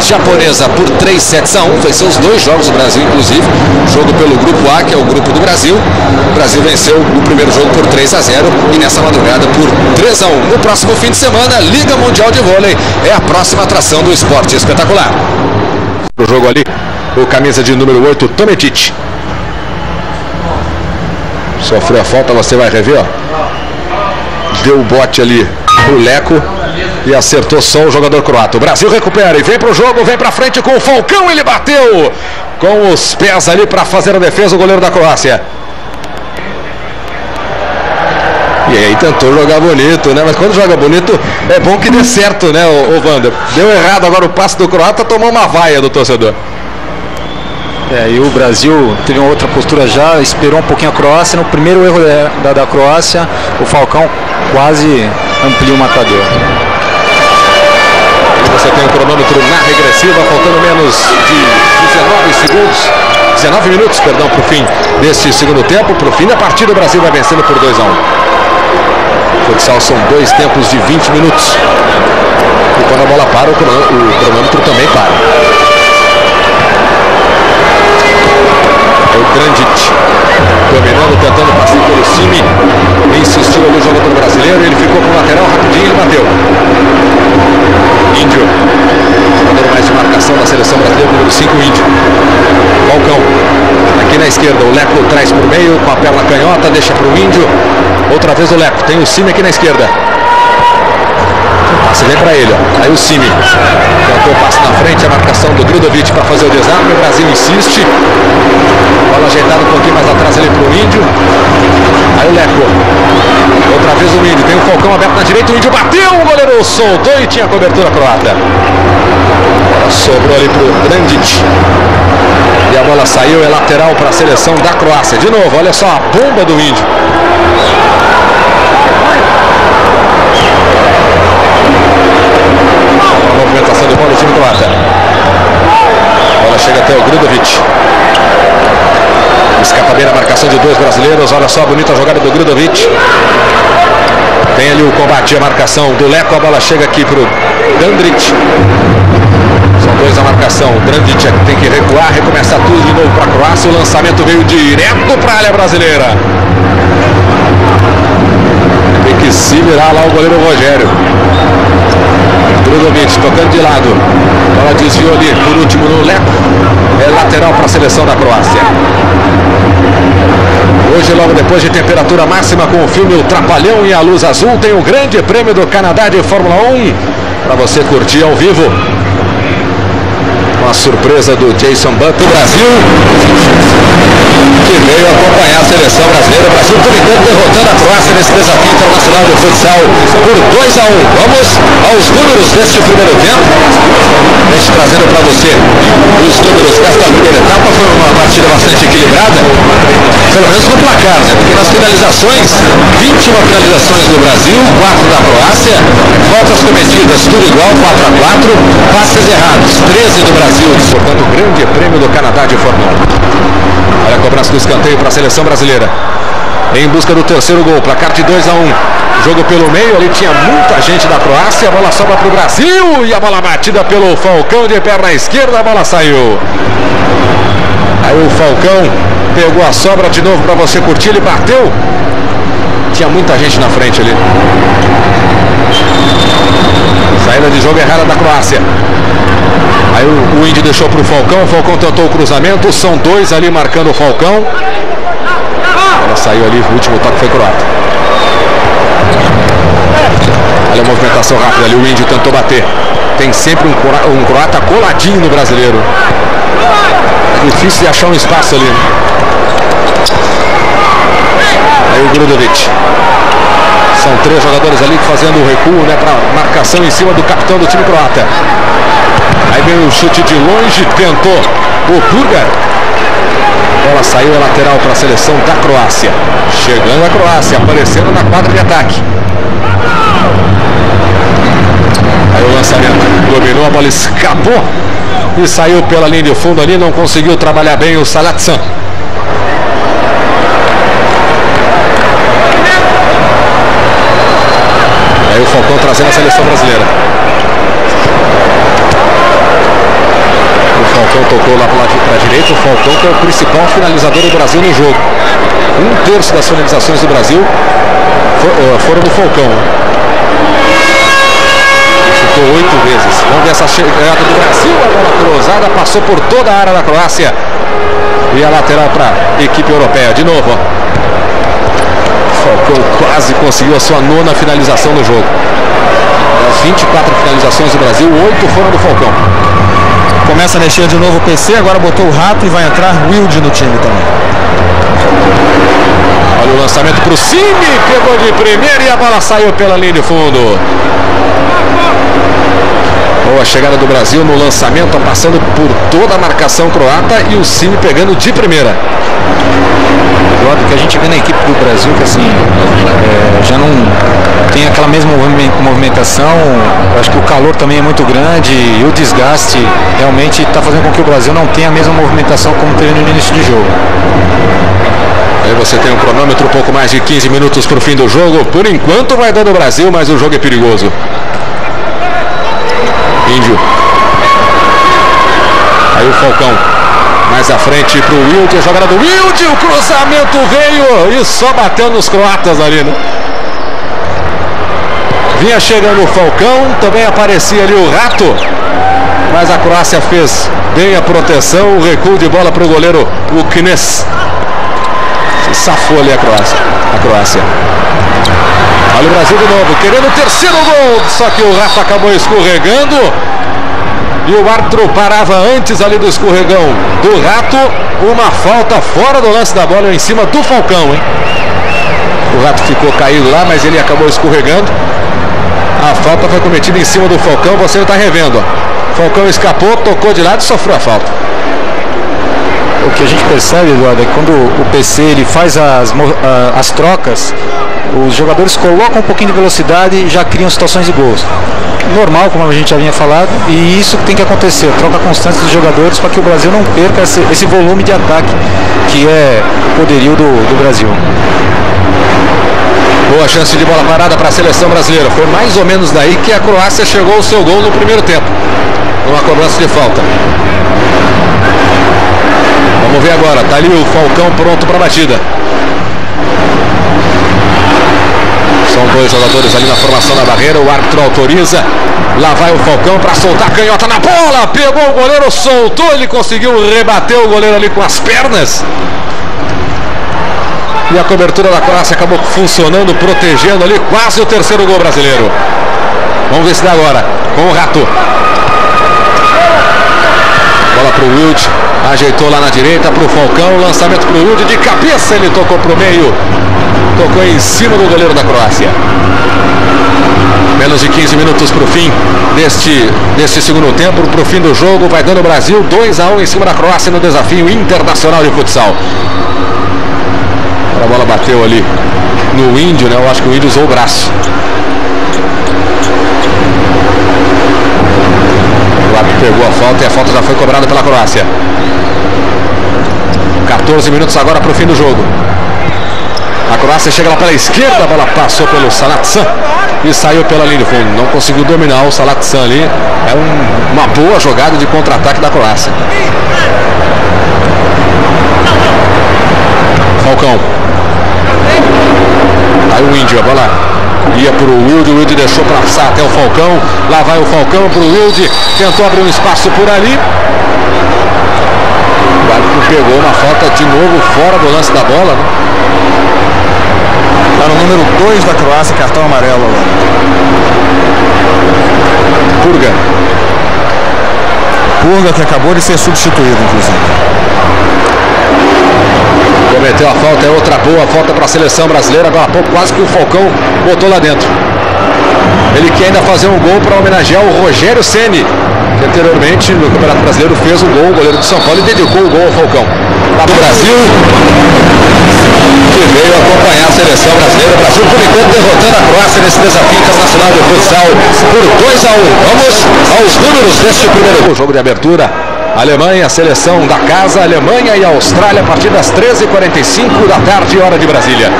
japonesa por 3 sets a 1. Venceu os dois jogos do Brasil, inclusive. Jogo pelo Grupo A, que é o grupo do Brasil. O Brasil venceu o primeiro jogo por 3 a 0 e nessa madrugada por 3 a 1. No próximo fim de semana, Liga Mundial de Vôlei é a próxima atração do esporte espetacular. O jogo ali, o camisa de número 8, Tometic. Sofreu a falta, você vai rever, ó. Deu o bote ali pro Leco e acertou só o jogador croata. O Brasil recupera e vem pro jogo, vem pra frente com o Falcão, ele bateu com os pés ali para fazer a defesa o goleiro da Croácia. E aí tentou jogar bonito, né? Mas quando joga bonito, é bom que dê certo, né, o, Wander? Deu errado agora o passe do croata, tomou uma vaia do torcedor. É, e o Brasil teve uma outra postura já, esperou um pouquinho a Croácia. No primeiro erro da, da, da Croácia, o Falcão quase amplia o marcador. Você tem o cronômetro na regressiva, faltando menos de 19 segundos. 19 minutos, perdão, para o fim deste segundo tempo. Para o fim da partida, o Brasil vai vencendo por 2 a 1 Futsal são dois tempos de 20 minutos. E quando a bola para, o cronômetro também para. É o Grandit dominando, tentando passar pelo Cime. Insistiu ali o jogador brasileiro. Ele ficou com o lateral rapidinho e bateu. Índio. Jogador mais de marcação da seleção brasileira, número 5, Índio. Falcão. Aqui na esquerda, o Leco traz por meio, com a perna canhota, deixa para o Índio. Outra vez o Leco. Tem o Cime aqui na esquerda. Passe vem para ele, ó. Aí o Cime. Tentou o passe na frente, a marcação do Grudovic para fazer o desarme. O Brasil insiste. Bola ajeitada um pouquinho mais atrás ali para o Índio. Aí o Leco. Outra vez o Índio. Tem o Falcão aberto na direita. O Índio bateu. O goleiro soltou e tinha cobertura croata. Sobrou ali para o Grandit. E a bola saiu. É lateral para a seleção da Croácia. De novo, olha só a bomba do Índio. De bola do time croata. A bola chega até o Grudovic. Escapa bem a marcação de dois brasileiros. Olha só a bonita jogada do Grudovic. Tem ali o combate, a marcação do Leco. A bola chega aqui pro Dandrit. São dois a marcação. O Dandrit é tem que recuar, recomeçar tudo de novo para a Croácia. O lançamento veio direto para a área brasileira. Tem que se virar lá o goleiro Rogério. Drudovic tocando de lado. Bola desviou ali, por último no Leco. É lateral para a seleção da Croácia. Hoje, logo depois de temperatura máxima com o filme O Trapalhão e a Luz Azul, tem o Grande Prêmio do Canadá de Fórmula 1 para você curtir ao vivo. Com a surpresa do Jason Button, Brasil, que veio acompanhar a seleção brasileira. O Brasil brincando, derrotando a Croácia nesse desafio internacional de futsal por 2 a 1. Vamos aos números deste primeiro tempo. A gente trazendo para você os números desta primeira etapa. Foi uma partida bastante equilibrada. Pelo menos no placar, né? Porque nas finalizações, 21 finalizações do Brasil, 4 da Croácia, faltas cometidas, tudo igual, 4 a 4, passes errados, 13 do Brasil, disputando o grande prêmio do Canadá de Fórmula 1. Olha a cobrança do escanteio para a seleção brasileira. Em busca do terceiro gol, placar de 2 a 1. Jogo pelo meio, ali tinha muita gente da Croácia, a bola sobra para o Brasil e a bola batida pelo Falcão de perna esquerda, a bola saiu. Aí o Falcão pegou a sobra de novo para você curtir, ele bateu. Tinha muita gente na frente ali. Saída de jogo errada da Croácia. Aí o, o Indy deixou para o Falcão, o Falcão tentou o cruzamento, são dois ali marcando o Falcão. Ela saiu ali, o último toque foi croata. Olha a movimentação rápida ali, o Indy tentou bater. Tem sempre um, um croata coladinho no brasileiro. É difícil de achar um espaço ali. Aí o Grudovic. São três jogadores ali fazendo o recuo né, para marcação em cima do capitão do time croata. Aí vem o chute de longe, tentou o Burger. Bola saiu a lateral para a seleção da Croácia. Chegando a Croácia, aparecendo na quadra de ataque. Aí o lançamento. Dominou, a bola escapou e saiu pela linha de fundo ali. Não conseguiu trabalhar bem o Salatsan. Aí o A seleção brasileira. O Falcão tocou lá para a direita. O Falcão que é o principal finalizador do Brasil no jogo. Um terço das finalizações do Brasil foram do Falcão. Chutou oito vezes. Vamos ver essa chegada do Brasil. A bola cruzada passou por toda a área da Croácia. E a lateral para a equipe europeia. De novo. Falcão quase conseguiu a sua nona finalização no jogo. Das 24 finalizações do Brasil, 8 foram do Falcão. Começa a mexer de novo o PC, agora botou o rato e vai entrar Wilde no time também. Olha o lançamento para o Cine, pegou de primeira e a bola saiu pela linha de fundo. Boa chegada do Brasil no lançamento, passando por toda a marcação croata e o Cine pegando de primeira. Eduardo, que a gente vê na equipe do Brasil que assim é, já não tem aquela mesma movimentação. Acho que o calor também é muito grande e o desgaste realmente está fazendo com que o Brasil não tenha a mesma movimentação como teve no início de jogo. Aí você tem um cronômetro pouco mais de 15 minutos para o fim do jogo. Por enquanto vai dando o Brasil, mas o jogo é perigoso. Índio. Aí o Falcão. Mais à frente para o Wilde, a jogada do Wilde, o cruzamento veio e só bateu nos croatas ali, né? Vinha chegando o Falcão, também aparecia ali o Rato, mas a Croácia fez bem a proteção, o recuo de bola para o goleiro, o Knes. Safou ali a Croácia. A Croácia. Olha o Brasil de novo, querendo o terceiro gol, só que o Rato acabou escorregando. E o árbitro parava antes ali do escorregão do Rato. Uma falta fora do lance da bola em cima do Falcão, hein? O Rato ficou caído lá, mas ele acabou escorregando. A falta foi cometida em cima do Falcão, você está revendo. Falcão escapou, tocou de lado e sofreu a falta. O que a gente percebe, Eduardo, é que quando o PC ele faz as, as trocas, os jogadores colocam um pouquinho de velocidade e já criam situações de gols. Normal, como a gente já vinha falado, e isso tem que acontecer, troca constante dos jogadores para que o Brasil não perca esse, esse, volume de ataque que é o poderio do, do Brasil. Boa chance de bola parada para a seleção brasileira. Foi mais ou menos daí que a Croácia chegou ao seu gol no primeiro tempo. Uma cobrança de falta. Vamos ver agora. Tá ali o Falcão pronto para a batida. São dois jogadores ali na formação da barreira. O árbitro autoriza. Lá vai o Falcão para soltar a canhota na bola. Pegou o goleiro, soltou. Ele conseguiu rebater o goleiro ali com as pernas. E a cobertura da Croácia acabou funcionando, protegendo ali quase o terceiro gol brasileiro. Vamos ver se dá agora. Com o Rato. Bola para o Wild. Ajeitou lá na direita para o Falcão. Lançamento para o Wild. De cabeça ele tocou para o meio. Tocou em cima do goleiro da Croácia. Menos de 15 minutos para o fim deste, deste segundo tempo, para o fim do jogo. Vai dando o Brasil 2 a 1 em cima da Croácia no desafio internacional de futsal. A bola bateu ali no índio, né? Eu acho que o índio usou o braço. O árbitro pegou a falta e a falta já foi cobrada pela Croácia. 14 minutos agora para o fim do jogo. A Croácia chega lá pela esquerda, a bola passou pelo Salatsan e saiu pela linha de fundo. Não conseguiu dominar o Salatsan ali. É um, uma boa jogada de contra-ataque da Croácia. Falcão. Aí o índio, a bola ia para o Wilde, o Wilde deixou passar até o Falcão. Lá vai o Falcão para o Wilde, tentou abrir um espaço por ali. O árbitro pegou uma falta de novo fora do lance da bola. Né? Está no número 2 da Croácia, cartão amarelo. Purga. Purga que acabou de ser substituído, inclusive. Cometeu a falta, é outra boa falta para a seleção brasileira. Agora há pouco quase que o Falcão botou lá dentro. Ele quer ainda fazer um gol para homenagear o Rogério Ceni, que anteriormente no Campeonato Brasileiro fez um gol, o goleiro de São Paulo, e dedicou o gol ao Falcão. Lá do Brasil, que veio acompanhar a seleção brasileira. O Brasil, por enquanto, derrotando a Croácia nesse desafio internacional de futsal por 2 a 1. Vamos aos números deste primeiro jogo de abertura. Alemanha, seleção da casa, Alemanha e Austrália a partir das 13h45 da tarde, hora de Brasília.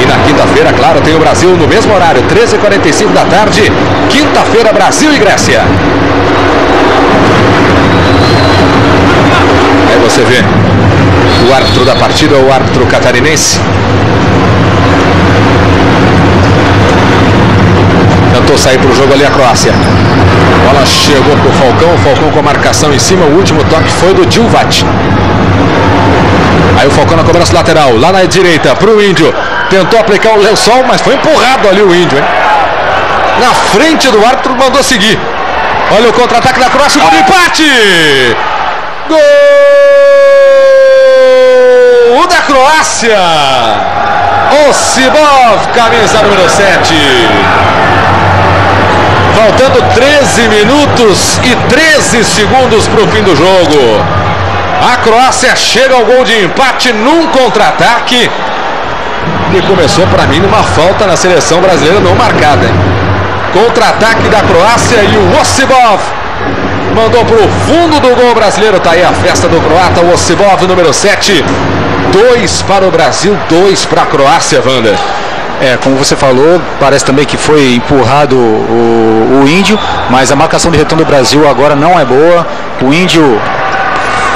E na quinta-feira, claro, tem o Brasil no mesmo horário, 13h45 da tarde, quinta-feira, Brasil e Grécia. Aí você vê o árbitro da partida, o árbitro catarinense. Tentou sair para o jogo ali a Croácia. A bola chegou para o Falcão, o Falcão com a marcação em cima. O último toque foi do Dilvat. Aí o Falcão na cobrança lateral, lá na direita, para o Índio. Tentou aplicar o lençol, mas foi empurrado ali o Índio, hein? Na frente do árbitro, mandou seguir. Olha o contra-ataque da Croácia, o empate! Gol da Croácia! Ossibov, camisa número 7. Faltando 13 minutos e 13 segundos para o fim do jogo. A Croácia chega ao gol de empate num contra-ataque. Que começou para mim numa falta na seleção brasileira não marcada. Contra-ataque da Croácia e o Ossibov mandou para o fundo do gol brasileiro. Tá aí a festa do croata, o número 7. 2 para o Brasil, 2 para a Croácia, Wander. É, como você falou, parece também que foi empurrado o, o índio, mas a marcação de retorno do Brasil agora não é boa. O índio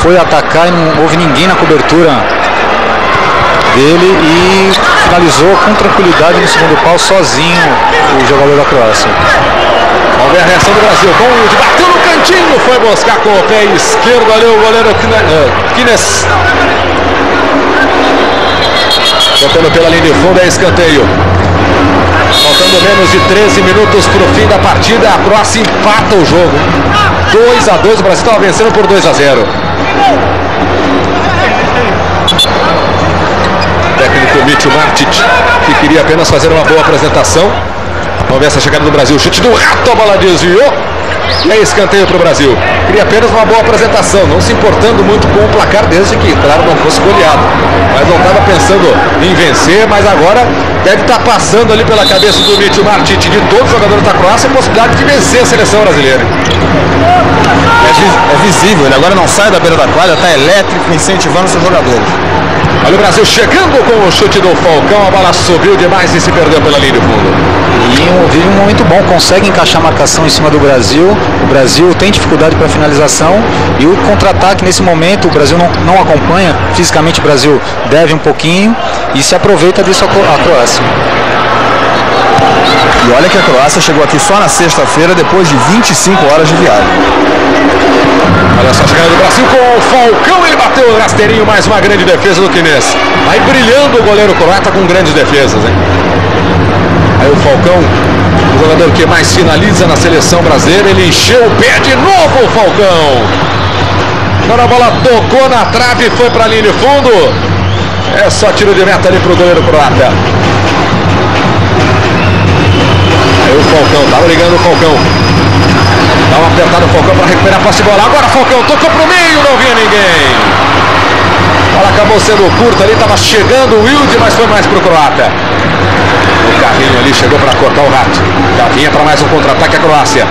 foi atacar e não houve ninguém na cobertura dele e finalizou com tranquilidade no segundo pau sozinho o jogador da Croácia. Vamos ver a reação do Brasil. Índio, bateu no cantinho, foi buscar com o pé esquerdo ali o goleiro Kines. Tocando pela linha de fundo é escanteio. Faltando menos de 13 minutos para o fim da partida, a Croácia empata o jogo. 2 a 2 o Brasil estava vencendo por 2 a 0. Técnico Mitchell Martic, que queria apenas fazer uma boa apresentação. Vamos ver essa chegada do Brasil. Chute do rato, a bola desviou. E é escanteio para o Brasil. Queria apenas uma boa apresentação, não se importando muito com o placar, desde que, claro, não fosse goleado. Mas não estava pensando em vencer, mas agora deve estar tá passando ali pela cabeça do Mitchell Martic de todos os jogadores da Croácia a possibilidade de vencer a seleção brasileira. É, é visível, ele agora não sai da beira da quadra, está elétrico, incentivando seus jogadores. Olha o Brasil chegando com o chute do Falcão, a bola subiu demais e se perdeu pela linha de fundo. E vive um momento bom, consegue encaixar a marcação em cima do Brasil. O Brasil tem dificuldade para finalização e o contra-ataque nesse momento o Brasil não, não acompanha. Fisicamente o Brasil deve um pouquinho e se aproveita disso a Croácia. E olha que a Croácia chegou aqui só na sexta-feira, depois de 25 horas de viagem. Olha só a chegada do Brasil com o Falcão, ele bateu o rasteirinho, mais uma grande defesa do Kines. Aí brilhando o goleiro croata com grandes defesas, hein? Aí o Falcão, o jogador que mais finaliza na seleção brasileira, ele encheu o pé de novo o Falcão. Agora a bola tocou na trave e foi para a linha de fundo. É só tiro de meta ali para o goleiro croata. Aí o Falcão, tá brigando o Falcão. Dá uma apertada o Falcão para recuperar a posse de bola. Agora Falcão tocou pro meio, não vinha ninguém. Bola acabou sendo curta ali, estava chegando o Wilde, mas foi mais pro croata. O carrinho ali chegou para cortar o rato. Carrinha para mais um contra-ataque a Croácia.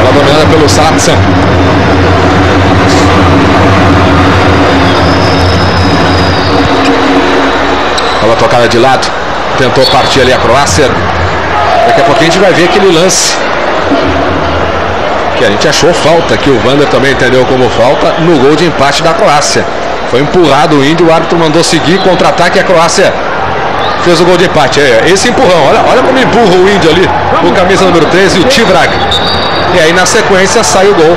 Ela dominada pelo Saratsan. Bola tocada de lado. Tentou partir ali a Croácia. Daqui a pouquinho a gente vai ver aquele lance. Que a gente achou falta, que o Wander também entendeu como falta, no gol de empate da Croácia. Foi empurrado o índio, o árbitro mandou seguir, contra-ataque a Croácia fez o gol de empate. É, esse empurrão, olha, olha como empurra o índio ali, o camisa número 13 e o Tibraga. E aí na sequência sai o gol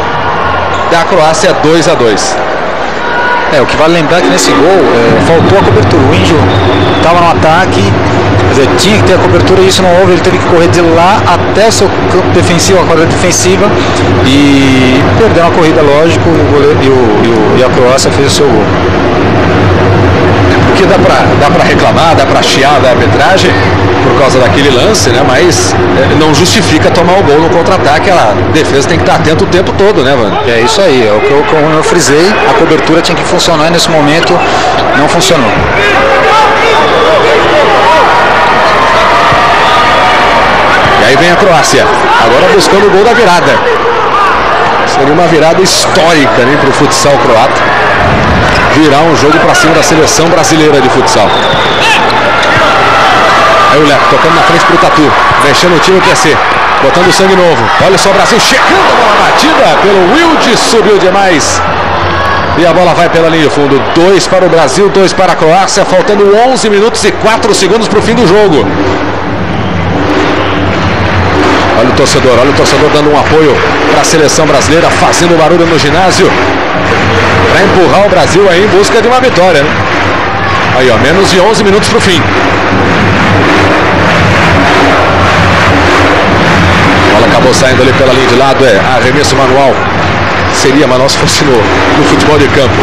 da Croácia 2 a 2 É, o que vale lembrar é que nesse gol é, faltou a cobertura. O índio estava no ataque, dizer, tinha que ter a cobertura e isso não houve. Ele teve que correr de lá até o seu campo defensivo, a quadra defensiva, e perdeu uma corrida, lógico, e, o goleiro, e, o, e, o, e a Croácia fez o seu gol. Porque dá pra, dá pra reclamar, dá pra chiar da arbitragem por causa daquele lance, né? Mas é, não justifica tomar o gol no contra-ataque. A defesa tem que estar atento o tempo todo, né, Vando? É isso aí, é o que eu, como eu frisei, a cobertura tinha que funcionar e nesse momento não funcionou. E aí vem a Croácia, agora buscando o gol da virada. Seria uma virada histórica né, para o futsal croata. Virar um jogo para cima da seleção brasileira de futsal. Aí o Leco tocando na frente para o Tatu, mexendo o time PC, botando sangue novo. Olha só o Brasil chegando bola batida pelo Wilde, subiu demais. E a bola vai pela linha de fundo. Dois para o Brasil, dois para a Croácia, faltando 11 minutos e 4 segundos para o fim do jogo. Olha o torcedor, olha o torcedor dando um apoio para a seleção brasileira, fazendo barulho no ginásio. Para empurrar o Brasil aí em busca de uma vitória. Né? Aí, ó, menos de 11 minutos para o fim. A bola acabou saindo ali pela linha de lado, é arremesso manual. Seria manual se fosse no, no futebol de campo.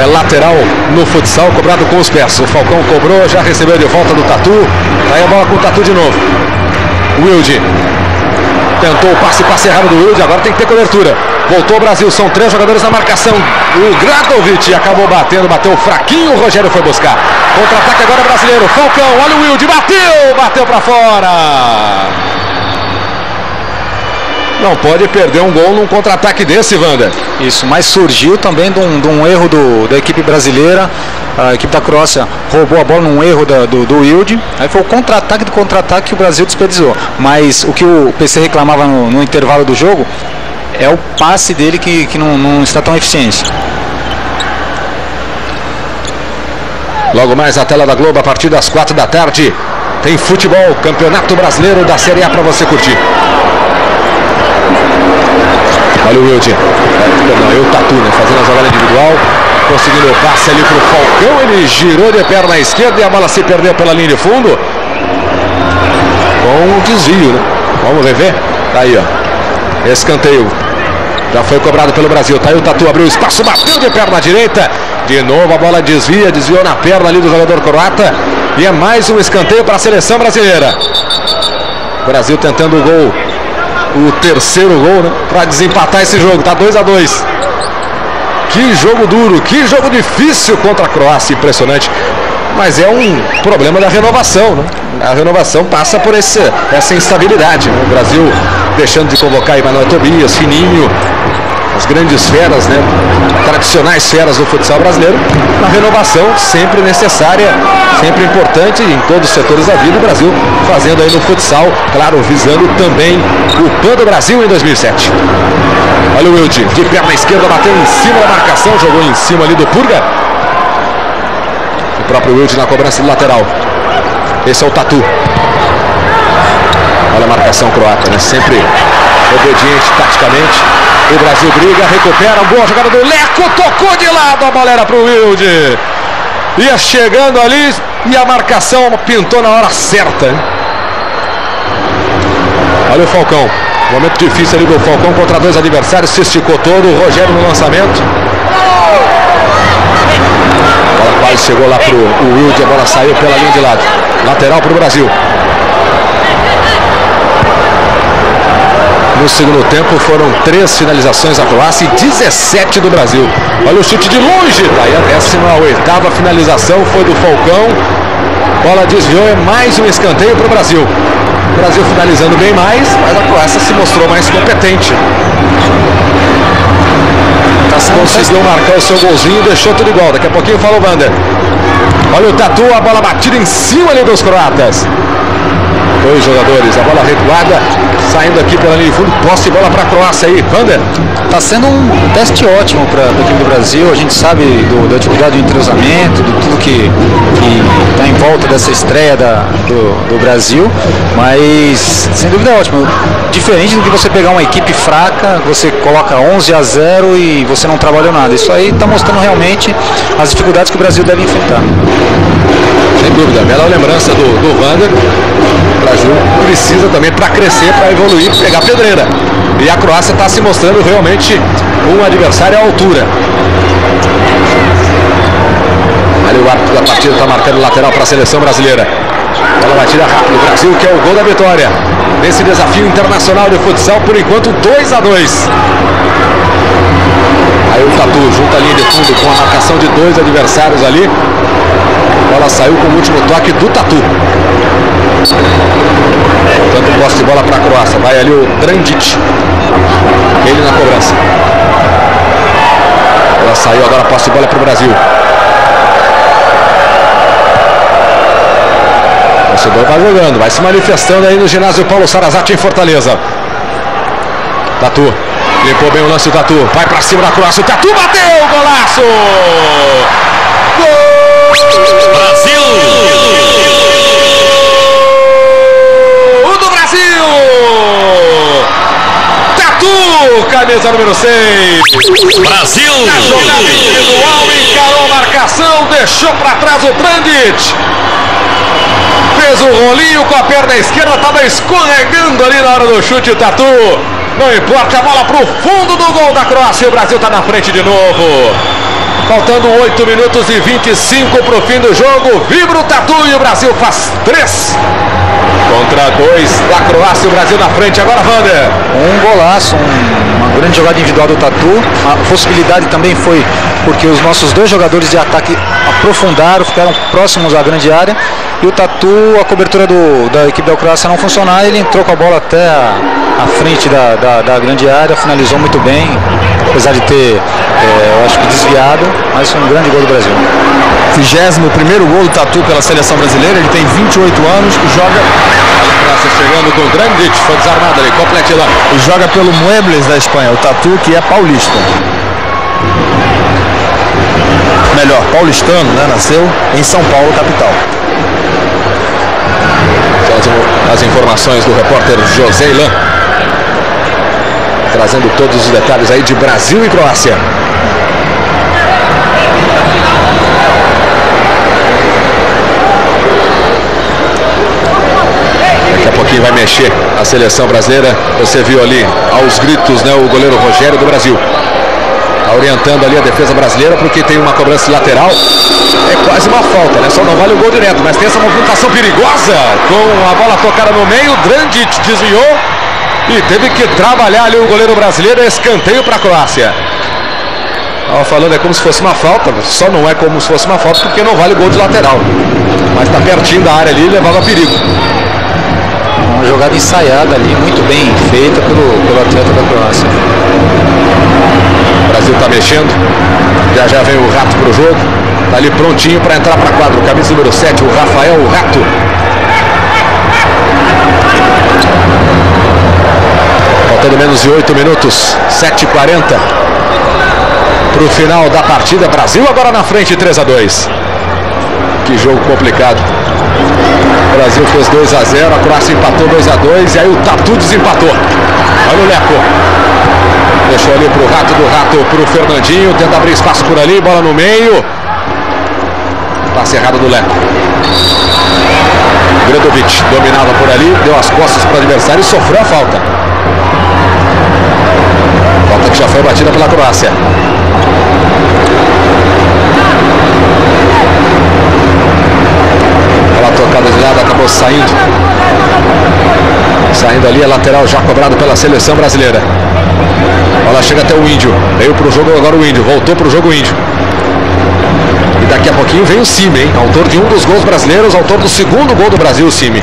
É lateral no futsal, cobrado com os pés. O Falcão cobrou, já recebeu de volta do Tatu. Aí a bola com o Tatu de novo. Wilde Tentou o passe, passe errado do Wilde, agora tem que ter cobertura. Voltou o Brasil, são três jogadores na marcação. O Gradovic acabou batendo, bateu fraquinho, o Rogério foi buscar. Contra-ataque agora brasileiro. Falcão, olha o Wilde, bateu, bateu para fora. Não pode perder um gol num contra-ataque desse, Wander. Isso, mas surgiu também de um, de um erro do, da equipe brasileira. A equipe da Croácia roubou a bola num erro da, do, do Wilde. Aí foi o contra-ataque do contra-ataque que o Brasil desperdiçou. Mas o que o PC reclamava no, no intervalo do jogo é o passe dele que, que não, não está tão eficiente. Logo mais a tela da Globo a partir das quatro da tarde. Tem futebol, Campeonato Brasileiro da Série A para você curtir. Olha o Wilde. Eu Tatu, né? Fazendo a jogada individual. Conseguindo o passe ali pro Falcão. Ele girou de perna esquerda e a bola se perdeu pela linha de fundo. Com um desvio, né? Vamos rever? Tá aí, ó. Escanteio. Já foi cobrado pelo Brasil. Tá aí o Tatu, abriu espaço, bateu de perna direita. De novo a bola desvia, desviou na perna ali do jogador croata. E é mais um escanteio para a seleção brasileira. Brasil tentando o gol o terceiro gol, né? Para desempatar esse jogo. Tá 2 a 2 Que jogo duro, que jogo difícil contra a Croácia, impressionante. Mas é um problema da renovação, né? A renovação passa por esse, essa instabilidade. Né? O Brasil deixando de convocar Emanuel Tobias, Fininho, as grandes feras, né? Tradicionais feras do futsal brasileiro. A renovação sempre necessária, sempre importante em todos os setores da vida. O Brasil fazendo aí no futsal, claro, visando também o PAN do Brasil em 2007. Olha o Wilde, de perna esquerda, bateu em cima da marcação, jogou em cima ali do Purga. O próprio Wilde na cobrança do lateral. Esse é o Tatu. Olha a marcação croata, né? Sempre obediente taticamente. O Brasil briga, recupera, boa jogada do Leco, tocou de lado, a bola para o Wilde. Ia chegando ali e a marcação pintou na hora certa. Olha o Falcão. Momento difícil ali do Falcão contra dois adversários. Se esticou todo. O Rogério no lançamento. A bola quase chegou lá pro o Wilde. A bola saiu pela linha de lado. Lateral para o Brasil. No segundo tempo foram três finalizações da Croácia e 17 do Brasil. Olha o chute de longe, tá aí a 18 finalização foi do Falcão. Bola desviou, é mais um escanteio para o Brasil. O Brasil finalizando bem mais, mas a Croácia se mostrou mais competente. Conseguiu marcar o seu golzinho, deixou tudo igual. Daqui a pouquinho fala o Vander. Olha o Tatu, a bola batida em cima ali dos croatas. Dois jogadores, a bola recuada, saindo aqui pela linha de fundo, posse de bola para a Croácia aí. Vander. Está sendo um teste ótimo para a equipe do Brasil. A gente sabe do, da dificuldade do entrosamento, de tudo que está em volta dessa estreia da, do, do, Brasil, mas sem dúvida é ótimo. Diferente do que você pegar uma equipe fraca, você coloca 11 a 0 e você não trabalhou nada. Isso aí está mostrando realmente as dificuldades que o Brasil deve enfrentar. Sem dúvida, bela lembrança do, do Vander. Brasil precisa também para crescer, para evoluir, pegar pedreira. E a Croácia está se mostrando realmente um adversário à altura. Ali o árbitro da partida está marcando lateral para a seleção brasileira. Bola batida rápido. O Brasil que é o gol da vitória. Nesse desafio internacional de futsal, por enquanto 2 a 2 Aí o Tatu junto a linha de fundo com a marcação de dois adversários ali. Bola saiu com o último toque do Tatu. Portanto, posse de bola para a Croácia. Vai ali o Drandic. Ele na cobrança. Ela saiu agora, posse de bola para o Brasil. O torcedor vai jogando, vai se manifestando aí no ginásio Paulo Sarazate em Fortaleza. Tatu. Limpou bem o lance do Tatu. Vai para cima da Croácia. O Tatu bateu! Golaço! Brasil! O do Brasil! Tatu! Camisa número 6. Brasil! Na jogada individual, encarou a marcação, deixou para trás o Brandit. Fez o rolinho com a perna esquerda, estava escorregando ali na hora do chute Tatu. Não importa, a bola para o fundo do gol da Croácia. O Brasil está na frente de novo. Faltando 8 minutos e 25 para o fim do jogo. Vibra o Tatu e o Brasil faz 3. Contra 2 da Croácia, o Brasil na frente. Agora, Vander. Um golaço, um, uma grande jogada individual do Tatu. A possibilidade também foi porque os nossos dois jogadores de ataque aprofundaram, ficaram próximos à grande área. E o Tatu, a cobertura do, da equipe da Croácia não funcionar, ele entrou com a bola até a, a frente da, da, da, grande área, finalizou muito bem, apesar de ter, é, eu acho que desviado, mas foi um grande gol do Brasil. 21 primeiro gol do Tatu pela seleção brasileira, ele tem 28 anos e joga. Croácia chegando com o Grandit, foi desarmado ali, complete lá. E joga pelo Muebles da Espanha, o Tatu que é paulista melhor, paulistano, né? Nasceu em São Paulo, capital. As informações do repórter José Ilan. Trazendo todos os detalhes aí de Brasil e Croácia. Daqui a pouquinho vai mexer a seleção brasileira. Você viu ali aos gritos, né? O goleiro Rogério do Brasil. Tá orientando ali a defesa brasileira porque tem uma cobrança lateral. É quase uma falta, né? Só não vale o gol direto, mas tem essa movimentação perigosa com a bola tocada no meio. Drandit desviou e teve que trabalhar ali o goleiro brasileiro. Escanteio para a Croácia. Estava falando é como se fosse uma falta, só não é como se fosse uma falta porque não vale gol de lateral. Mas está pertinho da área ali e levava perigo. Uma jogada ensaiada ali, muito bem feita pelo, pelo atleta da Croácia. O Brasil está mexendo. Já já vem o Rato para o jogo. Está ali prontinho para entrar para quadro. Camisa número 7, o Rafael o Rato. Faltando menos de 8 minutos. 7h40. Para o final da partida. Brasil agora na frente, 3 a 2 Que jogo complicado. O Brasil fez 2 a 0 a Croácia empatou 2 a 2 e aí o Tatu desempatou. Olha o Leco. Deixou ali pro rato do rato, pro Fernandinho. Tenta abrir espaço por ali, bola no meio. Passe errado do Leco. Gredovic dominava por ali, deu as costas para o adversário e sofreu a falta. Falta que já foi batida pela Croácia. Aquela tocada de lado acabou saindo. Saindo ali a lateral já cobrado pela seleção brasileira. Bola chega até o Índio. Veio para o jogo agora o Índio. Voltou para o jogo o Índio. E daqui a pouquinho vem o Cime, hein? Autor de um dos gols brasileiros, autor do segundo gol do Brasil, o Cime.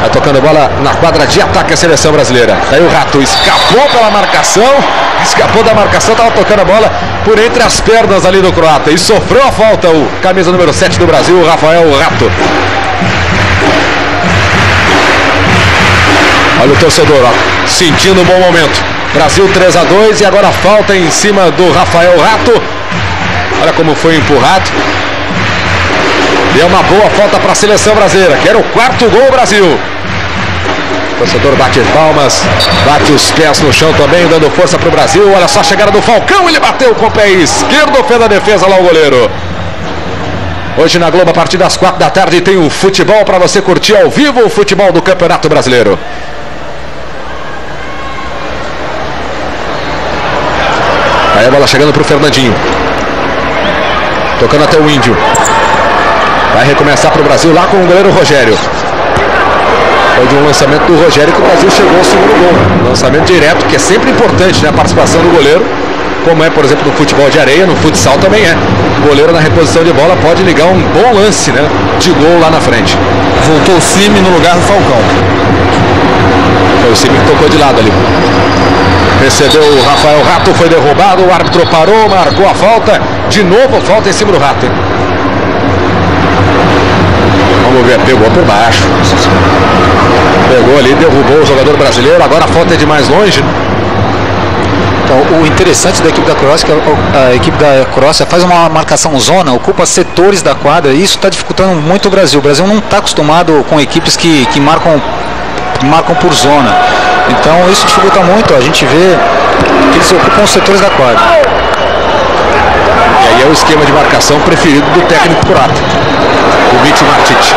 Vai tocando bola na quadra de ataque a seleção brasileira. Daí o Rato escapou pela marcação. Escapou da marcação, estava tocando a bola por entre as pernas ali do croata. E sofreu a falta o camisa número 7 do Brasil, o Rafael Rato. Olha o torcedor, ó, sentindo um bom momento. Brasil 3 a 2 e agora falta em cima do Rafael Rato. Olha como foi empurrado. E é uma boa falta para a seleção brasileira, que era o quarto gol Brasil. O torcedor bate palmas, bate os pés no chão também, dando força para o Brasil. Olha só a chegada do Falcão, ele bateu com o pé esquerdo, fez a defesa lá o goleiro. Hoje na Globo, a partir das quatro da tarde, tem o futebol para você curtir ao vivo o futebol do Campeonato Brasileiro. Aí a bola chegando para o Fernandinho. Tocando até o Índio. Vai recomeçar para o Brasil lá com o goleiro Rogério. Foi de um lançamento do Rogério que o Brasil chegou ao segundo gol. Lançamento direto, que é sempre importante, né? A participação do goleiro. Como é, por exemplo, no futebol de areia, no futsal também é. O goleiro na reposição de bola pode ligar um bom lance, né? De gol lá na frente. Voltou o Cime no lugar do Falcão. Foi o Cime que tocou de lado ali. Recebeu o Rafael Rato, foi derrubado, o árbitro parou, marcou a falta. De novo falta em cima do Rato. Vamos ver, pegou por baixo. Pegou ali, derrubou o jogador brasileiro. Agora a falta é de mais longe. Então, o interessante da equipe da Croácia é que a, equipe da Croácia faz uma marcação zona, ocupa setores da quadra e isso está dificultando muito o Brasil. O Brasil não está acostumado com equipes que, que marcam, marcam por zona. Então isso dificulta muito. A gente vê que eles ocupam os setores da quadra. E aí é o esquema de marcação preferido do técnico croata, o Mitch Martic.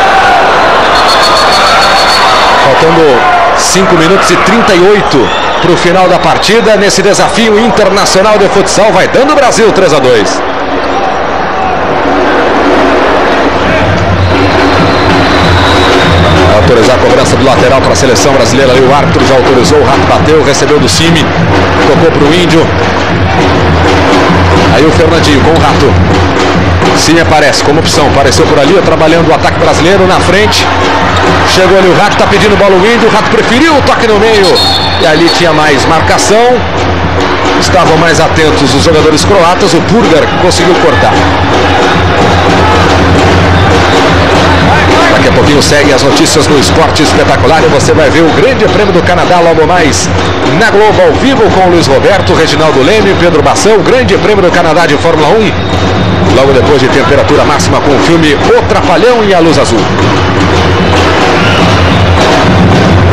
Faltando 5 minutos e 38 para o final da partida nesse desafio internacional de futsal. Vai dando o Brasil 3 a 2. Autorizar a cobrança do lateral para a seleção brasileira. Ali o árbitro já autorizou, o Rato bateu, recebeu do Cime, tocou para o Índio. Aí o Fernandinho com o Rato. Cime aparece como opção, apareceu por ali, trabalhando o ataque brasileiro na frente. Chegou ali o Rato, está pedindo bola o Índio, o Rato preferiu o toque no meio. E ali tinha mais marcação. Estavam mais atentos os jogadores croatas, o Purgar conseguiu cortar. Daqui a pouquinho segue as notícias do esporte espetacular e você vai ver o Grande Prêmio do Canadá logo mais na Globo ao vivo com o Luiz Roberto, Reginaldo Leme, Pedro Bação, Grande Prêmio do Canadá de Fórmula 1. Logo depois de temperatura máxima com o filme O Trapalhão e a Luz Azul.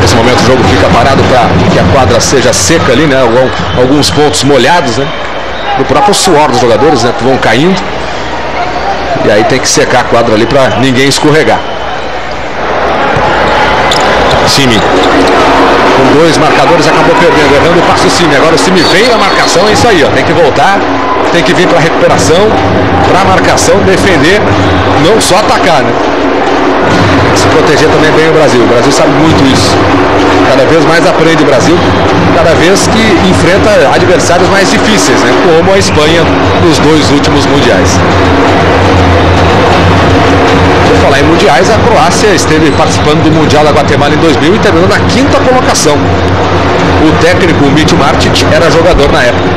Nesse momento o jogo fica parado para que a quadra seja seca ali, né? Alguns pontos molhados, né? Do próprio suor dos jogadores, né? Que vão caindo. E aí tem que secar a quadra ali para ninguém escorregar. Cime. Com dois marcadores acabou perdendo, errando o passo Cime. Agora o Cime vem na marcação, é isso aí, ó. Tem que voltar, tem que vir para recuperação, para marcação, defender, não só atacar, né? Se proteger também bem o Brasil. O Brasil sabe muito isso. Cada vez mais aprende o Brasil, cada vez que enfrenta adversários mais difíceis, né? Como a Espanha nos dois últimos mundiais. Por falar em mundiais, a Croácia esteve participando do Mundial da Guatemala em 2000 e terminou na quinta colocação. O técnico Mitch Martic era jogador na época.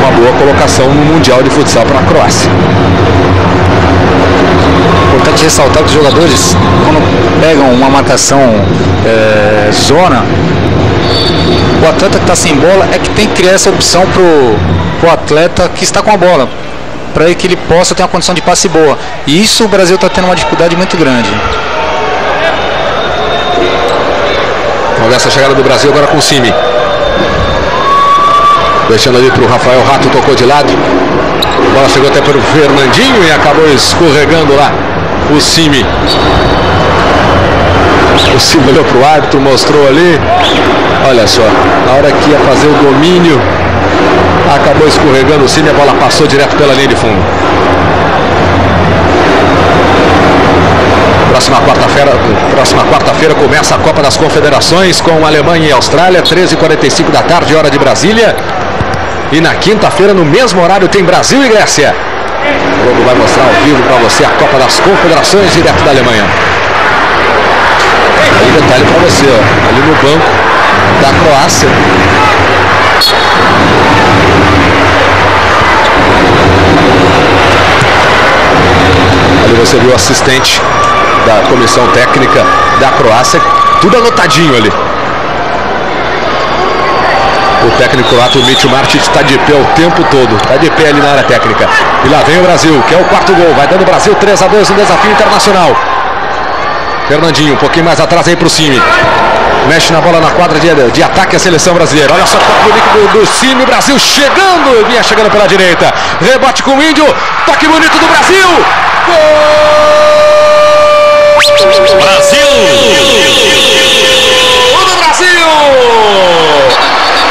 Uma boa colocação no Mundial de Futsal para a Croácia. Importante ressaltar que os jogadores, quando pegam uma marcação é, zona, o atleta que está sem bola é que tem que criar essa opção para o atleta que está com a bola para que ele possa ter uma condição de passe boa. E isso o Brasil está tendo uma dificuldade muito grande. Ver essa chegada do Brasil agora com o Cime. Deixando ali para o Rafael Rato, tocou de lado. A bola chegou até para o Fernandinho e acabou escorregando lá o Cime. O Cime olhou para o árbitro, mostrou ali. Olha só, na hora que ia fazer o domínio, acabou escorregando o Cine, a bola passou direto pela linha de fundo. Próxima quarta-feira, próxima quarta-feira começa a Copa das Confederações com Alemanha e Austrália, 13h45 da tarde, hora de Brasília. E na quinta-feira, no mesmo horário, tem Brasil e Grécia. O Globo vai mostrar ao vivo para você a Copa das Confederações direto da Alemanha. Aí detalhe para você, ó, ali no banco da Croácia. Você viu o assistente da comissão técnica da Croácia, tudo anotadinho ali. O técnico lá, o Mitch Martins, está de pé o tempo todo. Está de pé ali na área técnica. E lá vem o Brasil, que é o quarto gol. Vai dando Brasil 3 a 2 no desafio internacional. Fernandinho, um pouquinho mais atrás aí para o Cime. Mexe na bola na quadra de, de ataque a seleção brasileira. Olha só o toque bonito do, do Cime. Brasil chegando. Vinha chegando pela direita. Rebote com o Índio. Toque bonito do Brasil. Gol! Brasil! Gol do Brasil!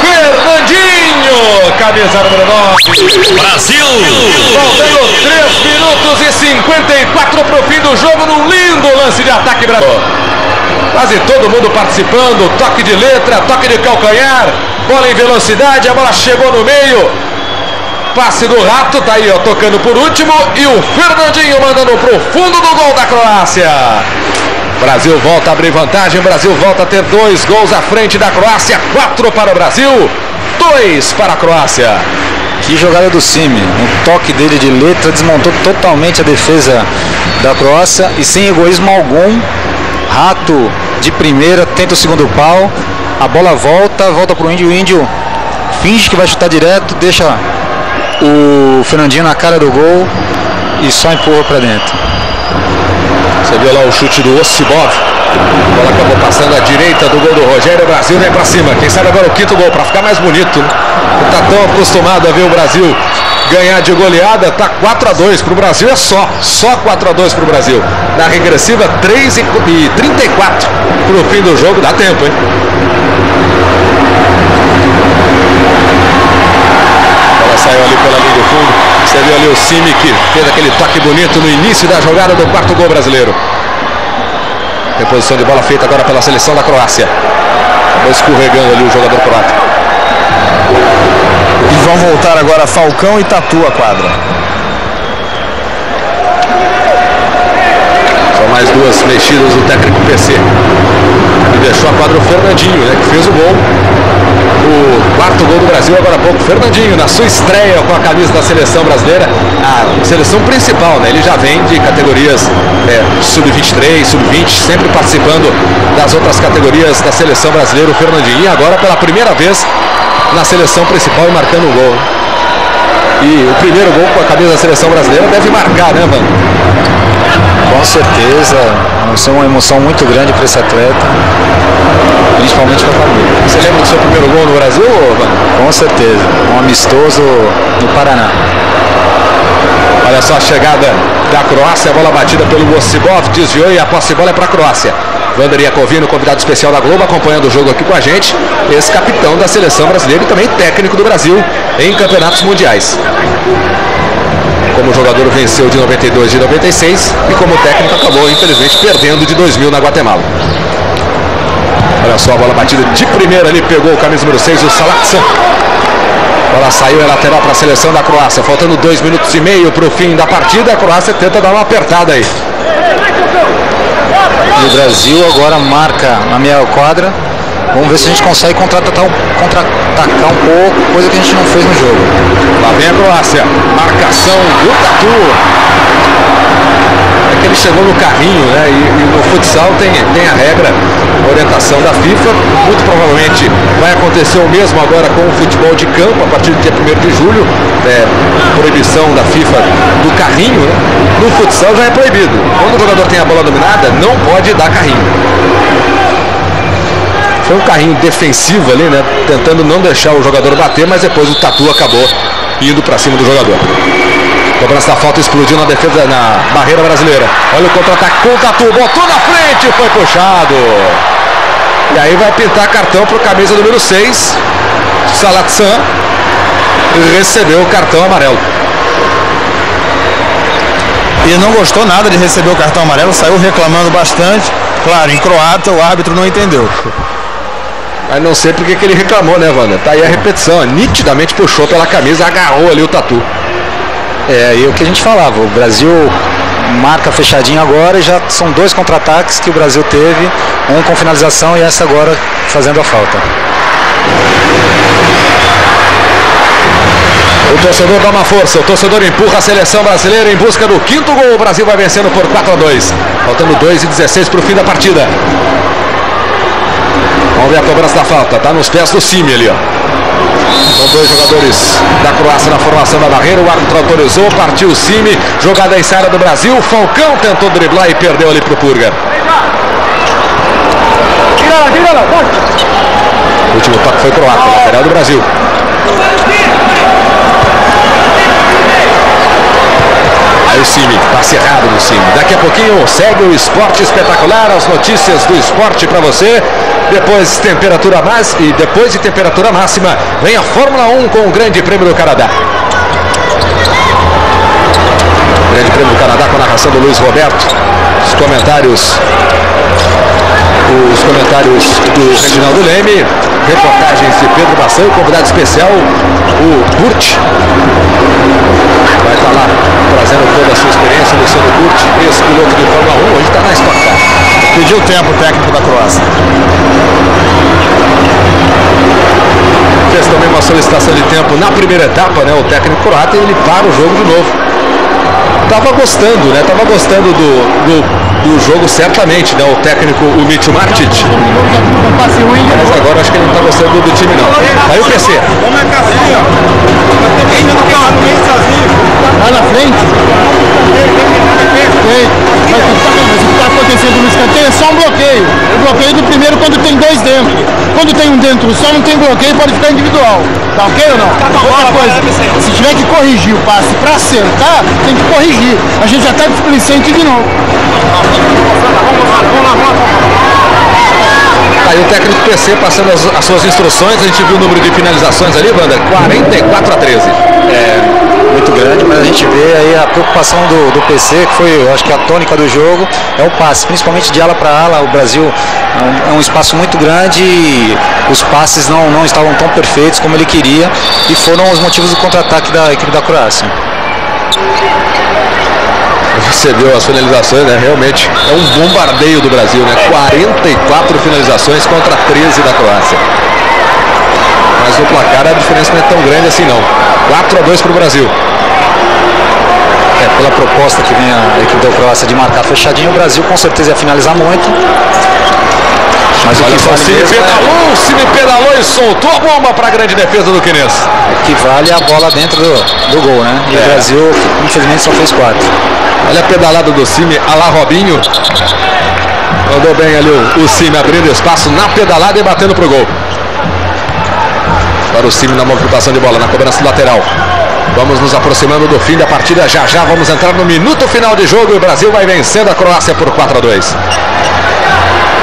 Fernandinho, camisa número 9. Brasil! Faltando 3 minutos e 54 para o fim do jogo, num lindo lance de ataque Brasil. Quase todo mundo participando, toque de letra, toque de calcanhar, bola em velocidade, a bola chegou no meio. Passe do Rato, tá aí ó, tocando por último e o Fernandinho mandando pro fundo do gol da Croácia. Brasil volta a abrir vantagem, Brasil volta a ter dois gols à frente da Croácia, quatro para o Brasil, dois para a Croácia. Que jogada do Cime. Um toque dele de letra desmontou totalmente a defesa da Croácia e sem egoísmo algum. Rato de primeira, tenta o segundo pau. A bola volta, volta pro Índio. O Índio finge que vai chutar direto, deixa o Fernandinho na cara do gol e só empurra para dentro. Você viu lá o chute do Ossibov. A bola acabou passando à direita do gol do Rogério. O Brasil vem para cima. Quem sabe agora o quinto gol para ficar mais bonito. Né? Tá tão acostumado a ver o Brasil ganhar de goleada. Tá 4 a 2 pro Brasil é só, só 4 a 2 pro Brasil. Na regressiva 3 e 34 pro fim do jogo. Dá tempo, hein? A bola saiu ali pela linha do fundo. Você viu ali o Simi que fez aquele toque bonito no início da jogada do quarto gol brasileiro. Reposição de bola feita agora pela seleção da Croácia. Acabou escorregando ali o jogador croata. E vão voltar agora Falcão e Tatu a quadra. São mais duas mexidas do técnico PC. Deixou a quadra o Fernandinho, né? Que fez o gol. O quarto gol do Brasil agora há pouco. Fernandinho, na sua estreia com a camisa da seleção brasileira. A seleção principal, né? Ele já vem de categorias é, sub-23, sub-20, sempre participando das outras categorias da seleção brasileira, o Fernandinho. E agora pela primeira vez na seleção principal e marcando um gol. E o primeiro gol com a camisa da seleção brasileira deve marcar, né, Van? Com certeza, vai ser uma emoção muito grande para esse atleta, principalmente com a família. Você lembra do seu primeiro gol no Brasil, Van? Com certeza, um amistoso no Paraná. Olha só a chegada da Croácia, a bola batida pelo Ossibov, desviou e a posse de bola é para a Croácia. Vander Iacovino, convidado especial da Globo, acompanhando o jogo aqui com a gente. Esse capitão da seleção brasileira e também técnico do Brasil em campeonatos mundiais. Como jogador venceu de 92 de 96 e como técnico acabou, infelizmente, perdendo de 2000 na Guatemala. Olha só a bola batida de primeira ali, pegou o camisa número 6, o Salatsan. A bola saiu, é lateral para a seleção da Croácia. Faltando dois minutos e meio para o fim da partida, a Croácia tenta dar uma apertada aí. E o Brasil agora marca na meia quadra. Vamos ver se a gente consegue contra-atacar um, contra um pouco, coisa que a gente não fez no jogo. Lá vem a Croácia. Marcação do Tatu. É que ele chegou no carrinho, né? E, e, no futsal tem, tem a regra, orientação da FIFA. Muito provavelmente vai acontecer o mesmo agora com o futebol de campo, a partir do dia 1 de julho. É, proibição da FIFA do carrinho, né? No futsal já é proibido. Quando o jogador tem a bola dominada, não pode dar carrinho. Foi um carrinho defensivo ali, né? Tentando não deixar o jogador bater, mas depois o Tatu acabou indo para cima do jogador. Cobrança da falta explodiu na defesa, na barreira brasileira. Olha o contra-ataque com o Tatu, botou na frente, foi puxado. E aí vai pintar cartão para o camisa número 6, Salatsan, recebeu o cartão amarelo. e não gostou nada de receber o cartão amarelo, saiu reclamando bastante. Claro, em croata o árbitro não entendeu. Mas não sei porque que ele reclamou, né, Wander? Tá aí a repetição, nitidamente puxou pela camisa, agarrou ali o tatu. É, e o que a gente falava, o Brasil marca fechadinho agora e já são dois contra-ataques que o Brasil teve, um com finalização e essa agora fazendo a falta. O torcedor dá uma força, o torcedor empurra a seleção brasileira em busca do quinto gol. O Brasil vai vencendo por 4 a 2. Faltando 2 e 16 para o fim da partida. Vamos ver a cobrança da falta. Tá nos pés do Cime ali, ó. São dois jogadores da Croácia na formação da barreira. O árbitro autorizou, partiu o Cime. Jogada área do Brasil. Falcão tentou driblar e perdeu ali pro Purga. O último toque foi croata, lateral do Brasil. Aí o Cime, passe errado no Cime. Daqui a pouquinho segue o esporte espetacular, as notícias do esporte para você. Depois temperatura máxima e depois de temperatura máxima vem a Fórmula 1 com o Grande Prêmio do Canadá. Grande Prêmio do Canadá com a narração do Luiz Roberto. Os comentários os comentários do Reginaldo Leme, reportagens de Pedro Bação, convidado especial, o Burt. Vai estar lá trazendo toda a sua experiência, Luciano Burt, ex-piloto de Fórmula 1, hoje está na Stock Car. Pediu tempo o técnico da Croácia. Fez também uma solicitação de tempo na primeira etapa, né? O técnico croata e ele para o jogo de novo. Tava gostando, né? Tava gostando do, do, do jogo certamente, né? O técnico, o Mitch Martic. Mas agora acho que ele não tá gostando do time não. Aí o PC. Lá na frente. Perfeito. Mas o que tá- mas o no escanteio é só um bloqueio. O bloqueio do primeiro quando tem dois dentro. Quando tem um dentro só, não tem bloqueio, pode ficar individual. Tá ok ou não? Outra coisa, se tiver que corrigir o passe para acertar, tem que corrigir. A gente já está displicente de novo. Aí o técnico PC passando as, as suas instruções, a gente viu o número de finalizações ali, Banda, 44 a 13. Muito grande, mas a gente vê aí a preocupação do, do PC, que foi, acho que a tônica do jogo, é o passe, principalmente de ala para ala. O Brasil é um, é um espaço muito grande e os passes não, não estavam tão perfeitos como ele queria e foram os motivos do contra-ataque da equipe da Croácia. Você as finalizações, né? Realmente é um bombardeio do Brasil, né? 44 finalizações contra 13 da Croácia. Mas no placar a diferença não é tão grande assim não. 4 a 2 para o Brasil. É, pela proposta que vem a equipe da Croácia de marcar fechadinho, o Brasil com certeza ia finalizar muito. Mas o Olha que só, vale Cine mesmo é- pedalou, Cine pedalou e soltou a bomba para a grande defesa do Quinês. é que vale a bola dentro do, do gol, né? E É. o Brasil, infelizmente, só fez quatro. Olha a pedalada do Cime, a lá Robinho. Mandou bem ali o, o Cime abrindo espaço na pedalada e batendo pro gol. Para o Cime na movimentação de bola, na cobrança lateral. Vamos nos aproximando do fim da partida. Já já vamos entrar no minuto final de jogo e o Brasil vai vencendo a Croácia por 4 a 2.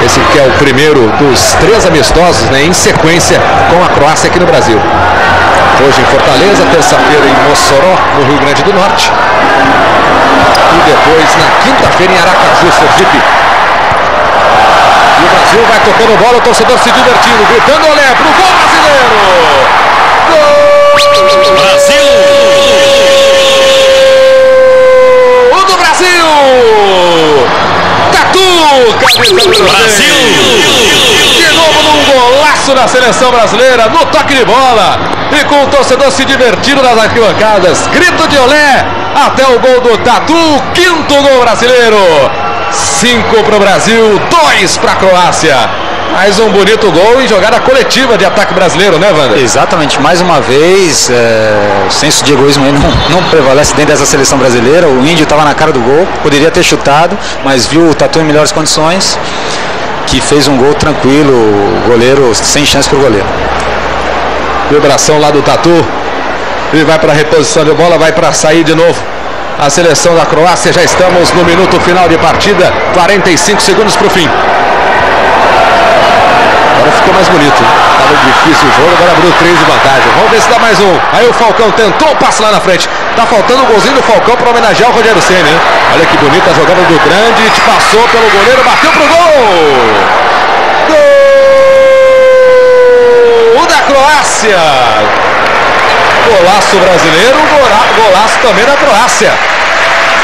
Esse que é o primeiro dos três amistosos né, em sequência com a Croácia aqui no Brasil. Hoje em Fortaleza, terça-feira em Mossoró, no Rio Grande do Norte. E depois na quinta-feira em Aracaju, Sergipe. E o Brasil vai tocando bola, o torcedor se divertindo, gritando olé pro gol brasileiro! Brasil! do Brasil! Tatu! Brasil! De novo num golaço na seleção brasileira, no toque de bola. E com o torcedor se divertindo nas arquibancadas. Grito de olé até o gol do Tatu. Quinto gol brasileiro. Cinco para o Brasil, dois para a Croácia. Mais um bonito gol em jogada coletiva de ataque brasileiro, né, Wander? Exatamente, mais uma vez, é, o senso de egoísmo não, não prevalece dentro dessa seleção brasileira. O Índio estava na cara do gol, poderia ter chutado, mas viu o Tatu em melhores condições, que fez um gol tranquilo, o goleiro sem chance para o goleiro. Vibração lá do Tatu. Ele vai para a reposição de bola, vai para sair de novo. A seleção da Croácia, já estamos no minuto final de partida, 45 segundos para o fim. Ficou mais bonito. Tava difícil o jogo, agora abriu três de vantagem. Vamos ver se dá mais um. Aí o Falcão tentou o passe lá na frente. Tá faltando o golzinho do Falcão para homenagear o Rogério Senna, hein? Olha que bonita a jogada do Grande. Passou pelo goleiro, bateu pro gol! Gol da Croácia! Golaço brasileiro, golaço também da Croácia.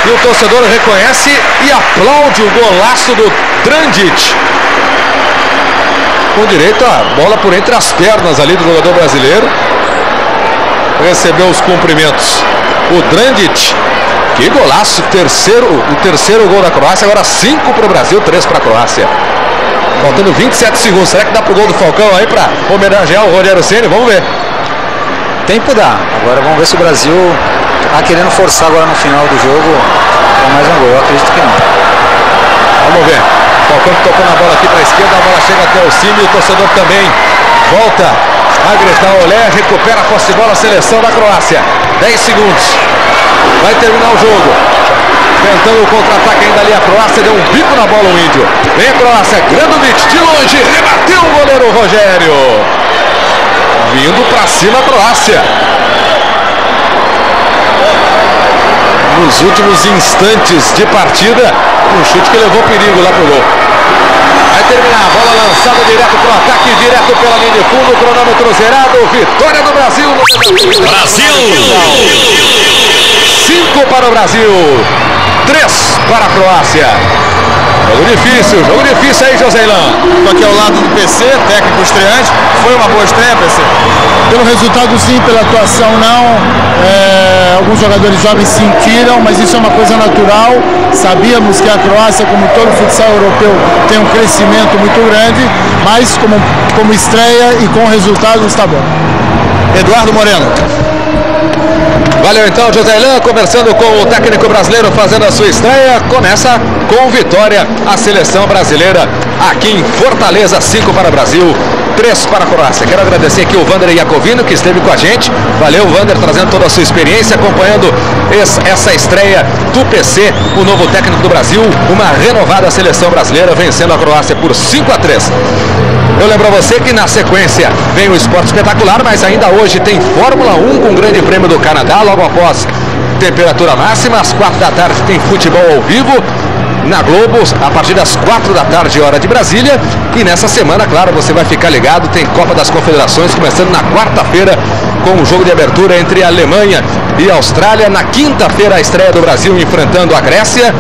E o torcedor reconhece e aplaude o golaço do Drandit. Com direito a bola por entre as pernas ali do jogador brasileiro. Recebeu os cumprimentos. O Drandit. Que golaço, terceiro, o terceiro gol da Croácia, agora 5 para o Brasil, 3 para a Croácia. Faltando 27 segundos. Será que dá pro gol do Falcão aí para homenagear o Rogério Ceni? Vamos ver. Tempo dá. Agora vamos ver se o Brasil tá querendo forçar agora no final do jogo mais um gol. Eu acredito que não. Vamos ver. Falcão tocando a bola aqui para a esquerda, a bola chega até o cimo e o torcedor também volta a gritar olé, recupera a posse de bola a seleção da Croácia. 10 segundos. Vai terminar o jogo. Tentando o contra-ataque ainda ali a Croácia, deu um bico na bola o índio. Vem a Croácia, Granovic de longe, rebateu o goleiro Rogério. Vindo para cima a Croácia. Nos últimos instantes de partida, um chute que levou perigo lá pro gol. Vai terminar, a bola lançada direto para o ataque, direto pela linha de fundo, cronômetro zerado, vitória do Brasil. Brasil! Cinco para o Brasil, três para a Croácia. Jogo difícil, jogo difícil aí, Joseilão. Estou aqui ao lado do PC, técnico estreante. Foi uma boa estreia, PC? Pelo resultado sim, pela atuação não. É, alguns jogadores jovens sentiram, mas isso é uma coisa natural. Sabíamos que a Croácia, como todo futsal europeu, tem um crescimento muito grande, mas como, como estreia e com resultado está bom. Eduardo Moreno. Valeu então, José Ilan, conversando com o técnico brasileiro fazendo a sua estreia. Começa com vitória a seleção brasileira aqui em Fortaleza, 5 para o Brasil, 3 para a Croácia. Quero agradecer aqui o Vander Iacovino que esteve com a gente. Valeu, Vander, trazendo toda a sua experiência, acompanhando essa estreia do PC, o novo técnico do Brasil. Uma renovada seleção brasileira vencendo a Croácia por 5 a 3. Eu lembro a você que na sequência vem o esporte espetacular, mas ainda hoje tem Fórmula 1 com o Grande Prêmio do Canadá, logo após temperatura máxima, às quatro da tarde tem futebol ao vivo na Globo, a partir das quatro da tarde, hora de Brasília. E nessa semana, claro, você vai ficar ligado, tem Copa das Confederações começando na quarta-feira com o jogo de abertura entre a Alemanha e Austrália. Na quinta-feira, a estreia do Brasil enfrentando a Grécia.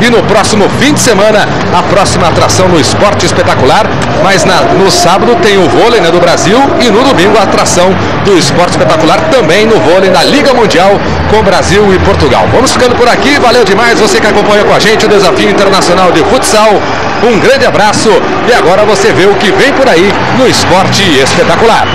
E no próximo fim de semana, a próxima atração no esporte espetacular. Mas na, no sábado tem o vôlei né, do Brasil e no domingo a atração do esporte espetacular também no vôlei na Liga Mundial com Brasil e Portugal. Vamos ficando por aqui, valeu demais você que acompanha com a gente o Desafio Internacional de Futsal. Um grande abraço e agora você vê o que vem por aí no esporte espetacular.